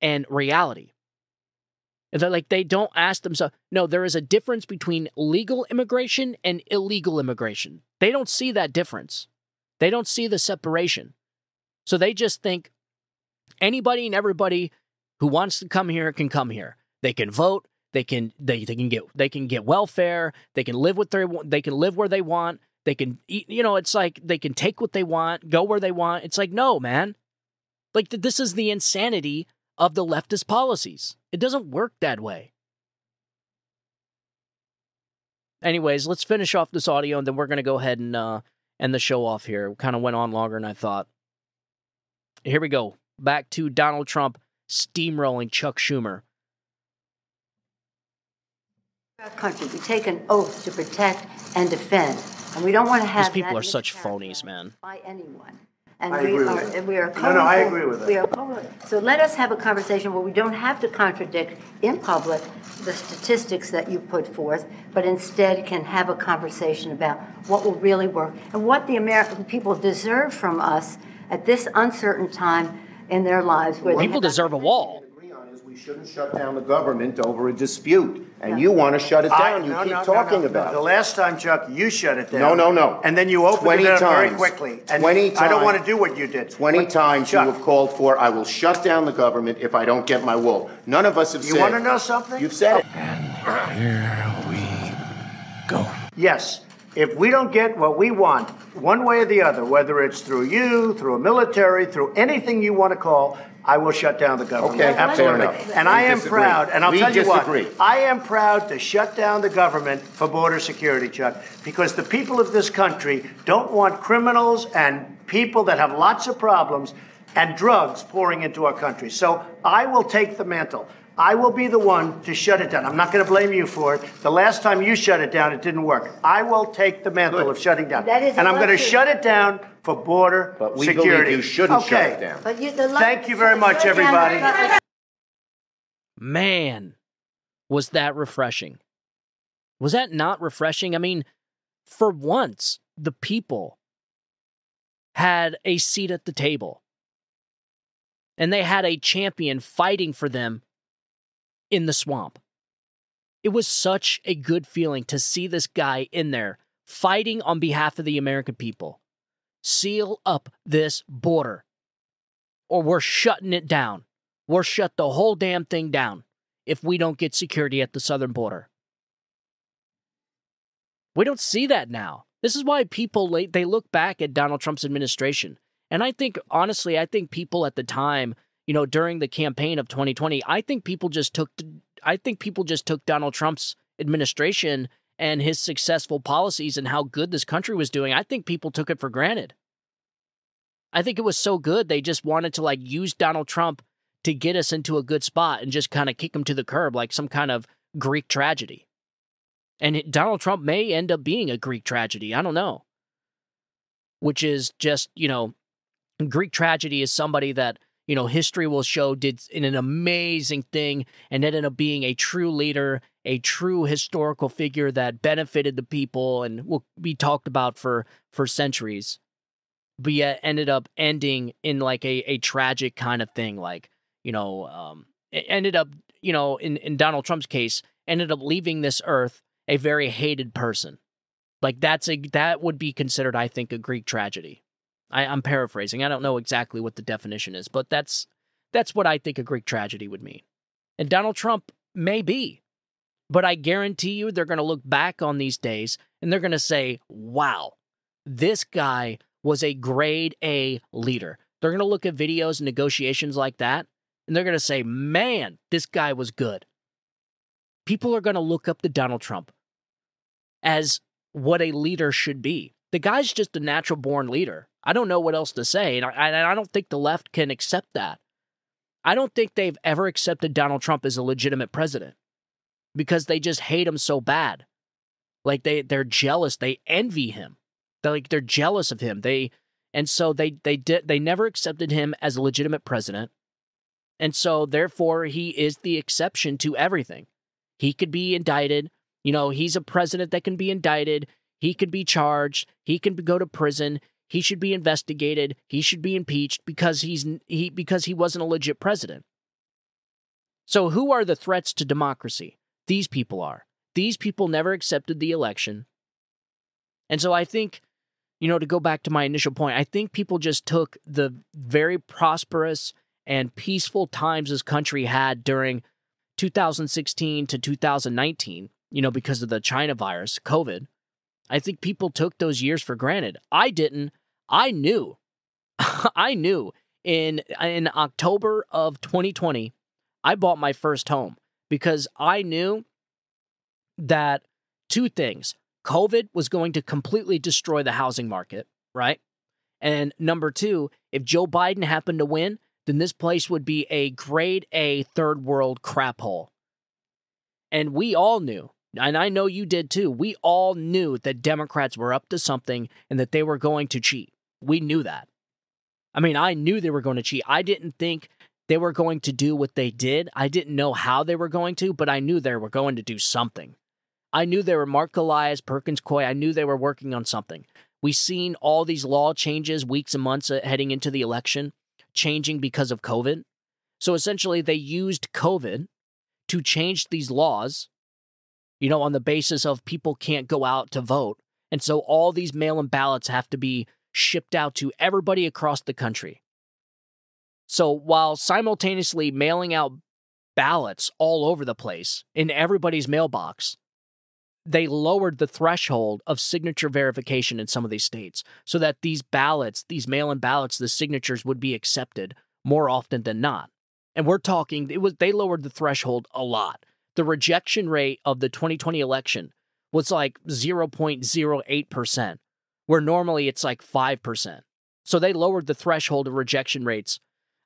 S1: and reality. They're like they don't ask themselves. No, there is a difference between legal immigration and illegal immigration. They don't see that difference. They don't see the separation. So they just think anybody and everybody who wants to come here can come here. They can vote. They can they, they can get they can get welfare. They can live with their they can live where they want. They can eat. You know, it's like they can take what they want, go where they want. It's like no, man. Like this is the insanity of the leftist policies. It doesn't work that way. Anyways, let's finish off this audio and then we're going to go ahead and uh, end the show off here. Kind of went on longer than I thought. Here we go. Back to Donald Trump steamrolling Chuck Schumer.
S8: Our country, we take an oath to protect and defend, and we don't want to have
S1: these people are such phonies, man.
S8: By anyone. And
S7: I
S8: we
S7: agree
S8: are,
S7: with you.
S8: and we are
S7: No, no, I agree with
S8: We are colorful. So let us have a conversation where we don't have to contradict in public the statistics that you put forth, but instead can have a conversation about what will really work and what the American people deserve from us at this uncertain time in their lives. Where
S1: People deserve a wall.
S11: We shouldn't shut down the government over a dispute, and you want to shut it down. you
S7: no,
S11: keep
S7: no, no,
S11: talking
S7: no,
S11: about
S7: The
S11: it.
S7: last time, Chuck, you shut it down.
S11: No, no, no.
S7: And then you opened
S11: 20
S7: it up very
S11: times.
S7: quickly. And
S11: 20
S7: I don't want to
S11: times.
S7: do what you did.
S11: Twenty
S7: When-
S11: times you have called for, I will shut down the government if I don't get my wool. None of us have
S7: You
S11: said.
S7: want to know something?
S11: You've said it. Oh.
S7: And here we go. Yes. If we don't get what we want, one way or the other, whether it's through you, through a military, through anything you want to call, I will shut down the government.
S11: Okay,
S7: absolutely. And I am proud, and I'll
S11: We
S7: tell you
S11: disagree.
S7: what, I am proud to shut down the government for border security, Chuck, because the people of this country don't want criminals and people that have lots of problems and drugs pouring into our country. So I will take the mantle. I will be the one to shut it down. I'm not going to blame you for it. The last time you shut it down, it didn't work. I will take the mantle of shutting down.
S8: That is
S7: and I'm going to shut it down for border
S11: But we
S7: security.
S11: believe you shouldn't shut it down.
S8: But you, the
S7: Thank you very much, everybody.
S1: Man, was that refreshing. Was that not refreshing? I mean, for once, the people had a seat at the table. And they had a champion fighting for them in the swamp. It was such a good feeling to see this guy in there fighting on behalf of the American people. Seal up this border, or we're shutting it down. We're shut the whole damn thing down if we don't get security at the southern border. We don't see that now. This is why people they look back at Donald Trump's administration. And I think honestly, I think people at the time, you know, during the campaign of 2020, I think people just took I think people just took Donald Trump's administration and his successful policies and how good this country was doing. I think people took it for granted. I think it was so good they just wanted to like use Donald Trump to get us into a good spot and just kind of kick him to the curb like some kind of Greek tragedy. And it, Donald Trump may end up being a Greek tragedy. I don't know. Which is just, you know, Greek tragedy is somebody that, you know, history will show did an amazing thing and ended up being a true leader, a true historical figure that benefited the people and will be talked about for for centuries. But yet ended up ending in like a, a tragic kind of thing. Like, you know, um, it ended up, you know, in, in Donald Trump's case, ended up leaving this earth a very hated person. Like that's a that would be considered, I think, a Greek tragedy. I, I'm paraphrasing. I don't know exactly what the definition is, but that's that's what I think a Greek tragedy would mean. And Donald Trump may be. But I guarantee you they're going to look back on these days and they're going to say, wow, this guy was a grade A leader. They're going to look at videos and negotiations like that and they're going to say, man, this guy was good. People are going to look up to Donald Trump as what a leader should be. The guy's just a natural born leader. I don't know what else to say. And I, I don't think the left can accept that. I don't think they've ever accepted Donald Trump as a legitimate president because they just hate him so bad. Like they they're jealous, they envy him. They're like they're jealous of him. They and so they they did they never accepted him as a legitimate president. And so therefore he is the exception to everything. He could be indicted. You know, he's a president that can be indicted. He could be charged. He can go to prison. He should be investigated. He should be impeached because he's he because he wasn't a legit president. So who are the threats to democracy? These people are. These people never accepted the election. And so I think, you know, to go back to my initial point, I think people just took the very prosperous and peaceful times this country had during 2016 to 2019, you know, because of the China virus, COVID. I think people took those years for granted. I didn't. I knew. I knew in in October of 2020, I bought my first home because I knew that two things. COVID was going to completely destroy the housing market, right? And number 2, if Joe Biden happened to win, then this place would be a grade A third world crap hole. And we all knew, and I know you did too, we all knew that Democrats were up to something and that they were going to cheat. We knew that. I mean, I knew they were going to cheat. I didn't think they were going to do what they did. I didn't know how they were going to, but I knew they were going to do something. I knew they were Marc Elias, Perkins Coie. I knew they were working on something. We've seen all these law changes weeks and months uh, heading into the election changing because of COVID. So essentially, they used COVID to change these laws, you know, on the basis of people can't go out to vote. And so all these mail in ballots have to be shipped out to everybody across the country. So while simultaneously mailing out ballots all over the place in everybody's mailbox, they lowered the threshold of signature verification in some of these states so that these ballots, these mail in ballots, the signatures would be accepted more often than not. And we're talking, it was they lowered the threshold a lot. The rejection rate of the 2020 election was like 0.08%, where normally it's like 5%. So they lowered the threshold of rejection rates.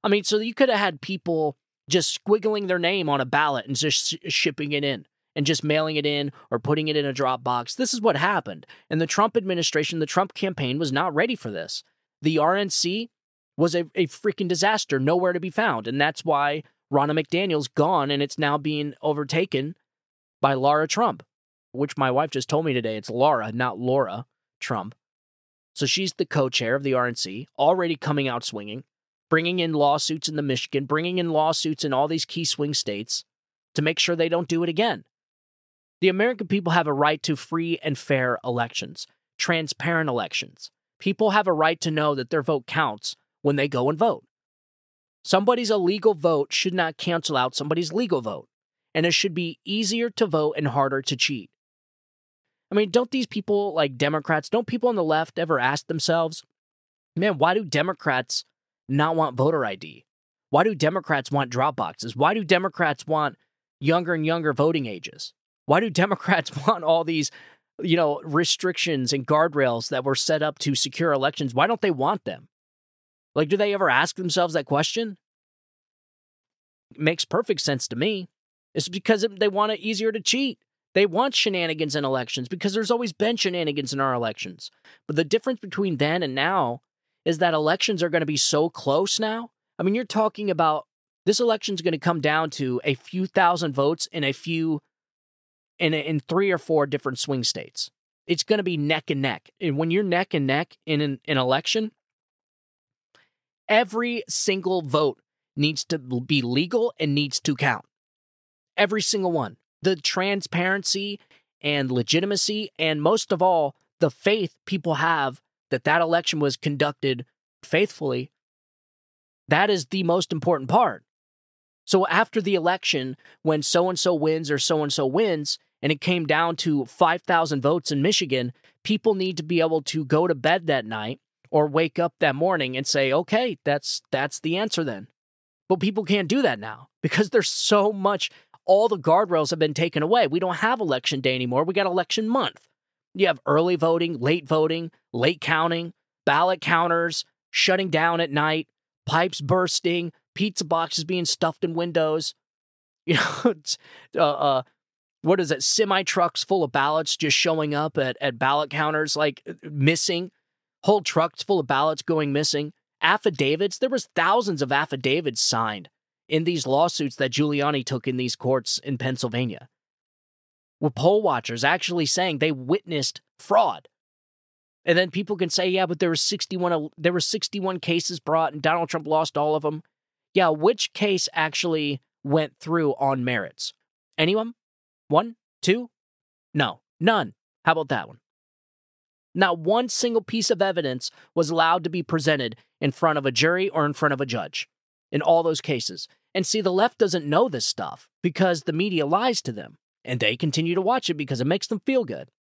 S1: I mean, so you could have had people just squiggling their name on a ballot and just shipping it in and just mailing it in or putting it in a Dropbox. This is what happened. And the Trump administration, the Trump campaign was not ready for this. The RNC was a, a freaking disaster, nowhere to be found. And that's why Ronna McDaniel's gone and it's now being overtaken by Laura Trump, which my wife just told me today. It's Lara, not Laura Trump. So she's the co chair of the RNC, already coming out swinging, bringing in lawsuits in the Michigan, bringing in lawsuits in all these key swing states to make sure they don't do it again. The American people have a right to free and fair elections, transparent elections. People have a right to know that their vote counts when they go and vote. Somebody's illegal vote should not cancel out somebody's legal vote, and it should be easier to vote and harder to cheat. I mean, don't these people, like Democrats, don't people on the left ever ask themselves, man, why do Democrats not want voter ID? Why do Democrats want drop boxes? Why do Democrats want younger and younger voting ages? Why do Democrats want all these, you know, restrictions and guardrails that were set up to secure elections? Why don't they want them? Like, do they ever ask themselves that question? It makes perfect sense to me. It's because they want it easier to cheat. They want shenanigans in elections because there's always been shenanigans in our elections. But the difference between then and now is that elections are going to be so close now. I mean, you're talking about this election's going to come down to a few thousand votes in a few in in three or four different swing states. It's going to be neck and neck. And when you're neck and neck in an, an election, every single vote needs to be legal and needs to count. Every single one. The transparency and legitimacy, and most of all, the faith people have that that election was conducted faithfully, that is the most important part. So after the election, when so and so wins or so and so wins, and it came down to 5,000 votes in Michigan, people need to be able to go to bed that night or wake up that morning and say, "Okay, that's that's the answer then." But people can't do that now because there's so much all the guardrails have been taken away. We don't have election day anymore. We got election month. You have early voting, late voting, late counting, ballot counters shutting down at night, pipes bursting, pizza boxes being stuffed in windows. You know, uh, uh, what is it? Semi trucks full of ballots just showing up at, at ballot counters, like missing. Whole trucks full of ballots going missing. Affidavits. There was thousands of affidavits signed in these lawsuits that Giuliani took in these courts in Pennsylvania. Were poll watchers actually saying they witnessed fraud. And then people can say, yeah, but there were 61 there were 61 cases brought and Donald Trump lost all of them. Yeah, which case actually went through on merits? Anyone? One? Two? No, none. How about that one? Not one single piece of evidence was allowed to be presented in front of a jury or in front of a judge in all those cases. And see, the left doesn't know this stuff because the media lies to them and they continue to watch it because it makes them feel good.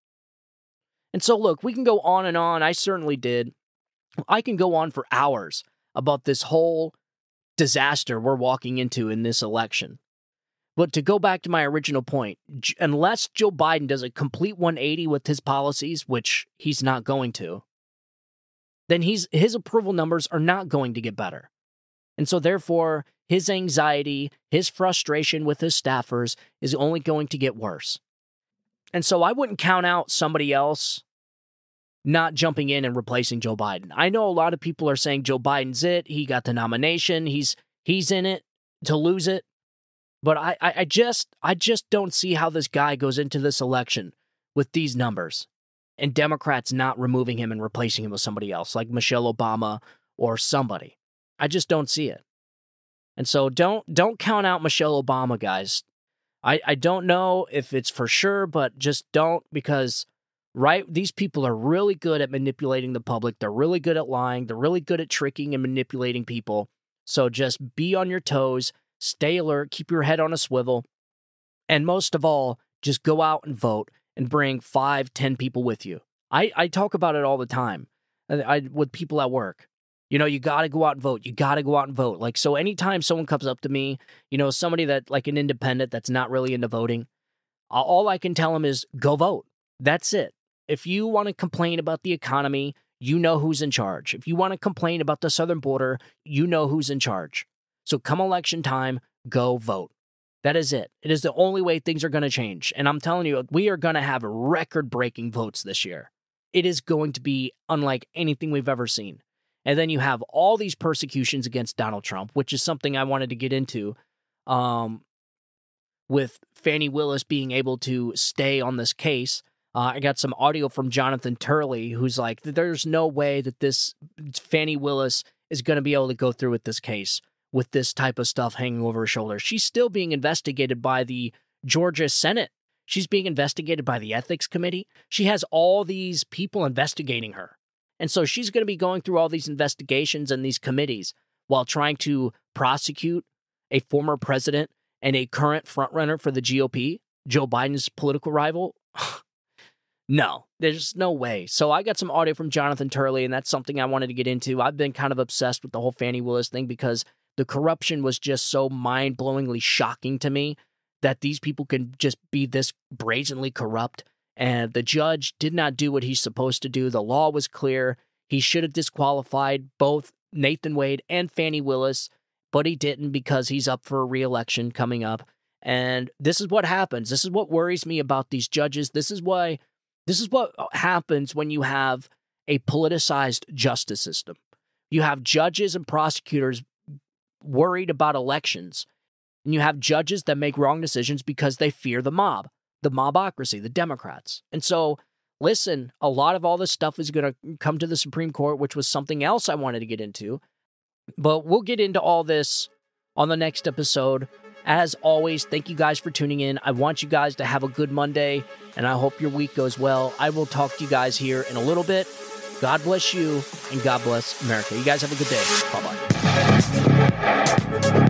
S1: And so, look, we can go on and on. I certainly did. I can go on for hours about this whole disaster we're walking into in this election. But to go back to my original point, unless Joe Biden does a complete 180 with his policies, which he's not going to, then he's his approval numbers are not going to get better. And so therefore, his anxiety, his frustration with his staffers is only going to get worse. And so I wouldn't count out somebody else not jumping in and replacing Joe Biden. I know a lot of people are saying Joe Biden's it. He got the nomination. He's he's in it to lose it. But I, I, just I just don't see how this guy goes into this election with these numbers and Democrats not removing him and replacing him with somebody else like Michelle Obama or somebody. I just don't see it. And so don't don't count out Michelle Obama, guys. I, I don't know if it's for sure, but just don't because right these people are really good at manipulating the public. They're really good at lying. They're really good at tricking and manipulating people. So just be on your toes, stay alert, keep your head on a swivel, and most of all, just go out and vote and bring five, ten people with you. I, I talk about it all the time I, I, with people at work. You know, you got to go out and vote. You got to go out and vote. Like, so anytime someone comes up to me, you know, somebody that, like an independent that's not really into voting, all I can tell them is go vote. That's it. If you want to complain about the economy, you know who's in charge. If you want to complain about the southern border, you know who's in charge. So come election time, go vote. That is it. It is the only way things are going to change. And I'm telling you, we are going to have record breaking votes this year. It is going to be unlike anything we've ever seen. And then you have all these persecutions against Donald Trump, which is something I wanted to get into. Um, with Fani Willis being able to stay on this case. Uh, I got some audio from Jonathan Turley, who's like, "There's no way that this Fani Willis is going to be able to go through with this case with this type of stuff hanging over her shoulder. She's still being investigated by the Georgia Senate. She's being investigated by the Ethics Committee. She has all these people investigating her. And so she's going to be going through all these investigations and these committees while trying to prosecute a former president and a current frontrunner for the GOP, Joe Biden's political rival. no, there's no way. So I got some audio from Jonathan Turley, and that's something I wanted to get into. I've been kind of obsessed with the whole Fani Willis thing because the corruption was just so mind blowingly shocking to me that these people can just be this brazenly corrupt and the judge did not do what he's supposed to do. The law was clear. He should have disqualified both Nathan Wade and Fani Willis, but he didn't because he's up for a reelection coming up. And this is what happens. This is what worries me about these judges. This is why this is what uh, happens when you have a politicized justice system. You have judges and prosecutors worried about elections, and you have judges that make wrong decisions because they fear the mob, the mobocracy, the Democrats. And so, listen, a lot of all this stuff is going to come to the Supreme Court, which was something else I wanted to get into. But we'll get into all this on the next episode. As always, thank you guys for tuning in. I want you guys to have a good Monday, and I hope your week goes well. I will talk to you guys here in a little bit. God bless you, and God bless America. You guys have a good day. Bye bye. Thank you.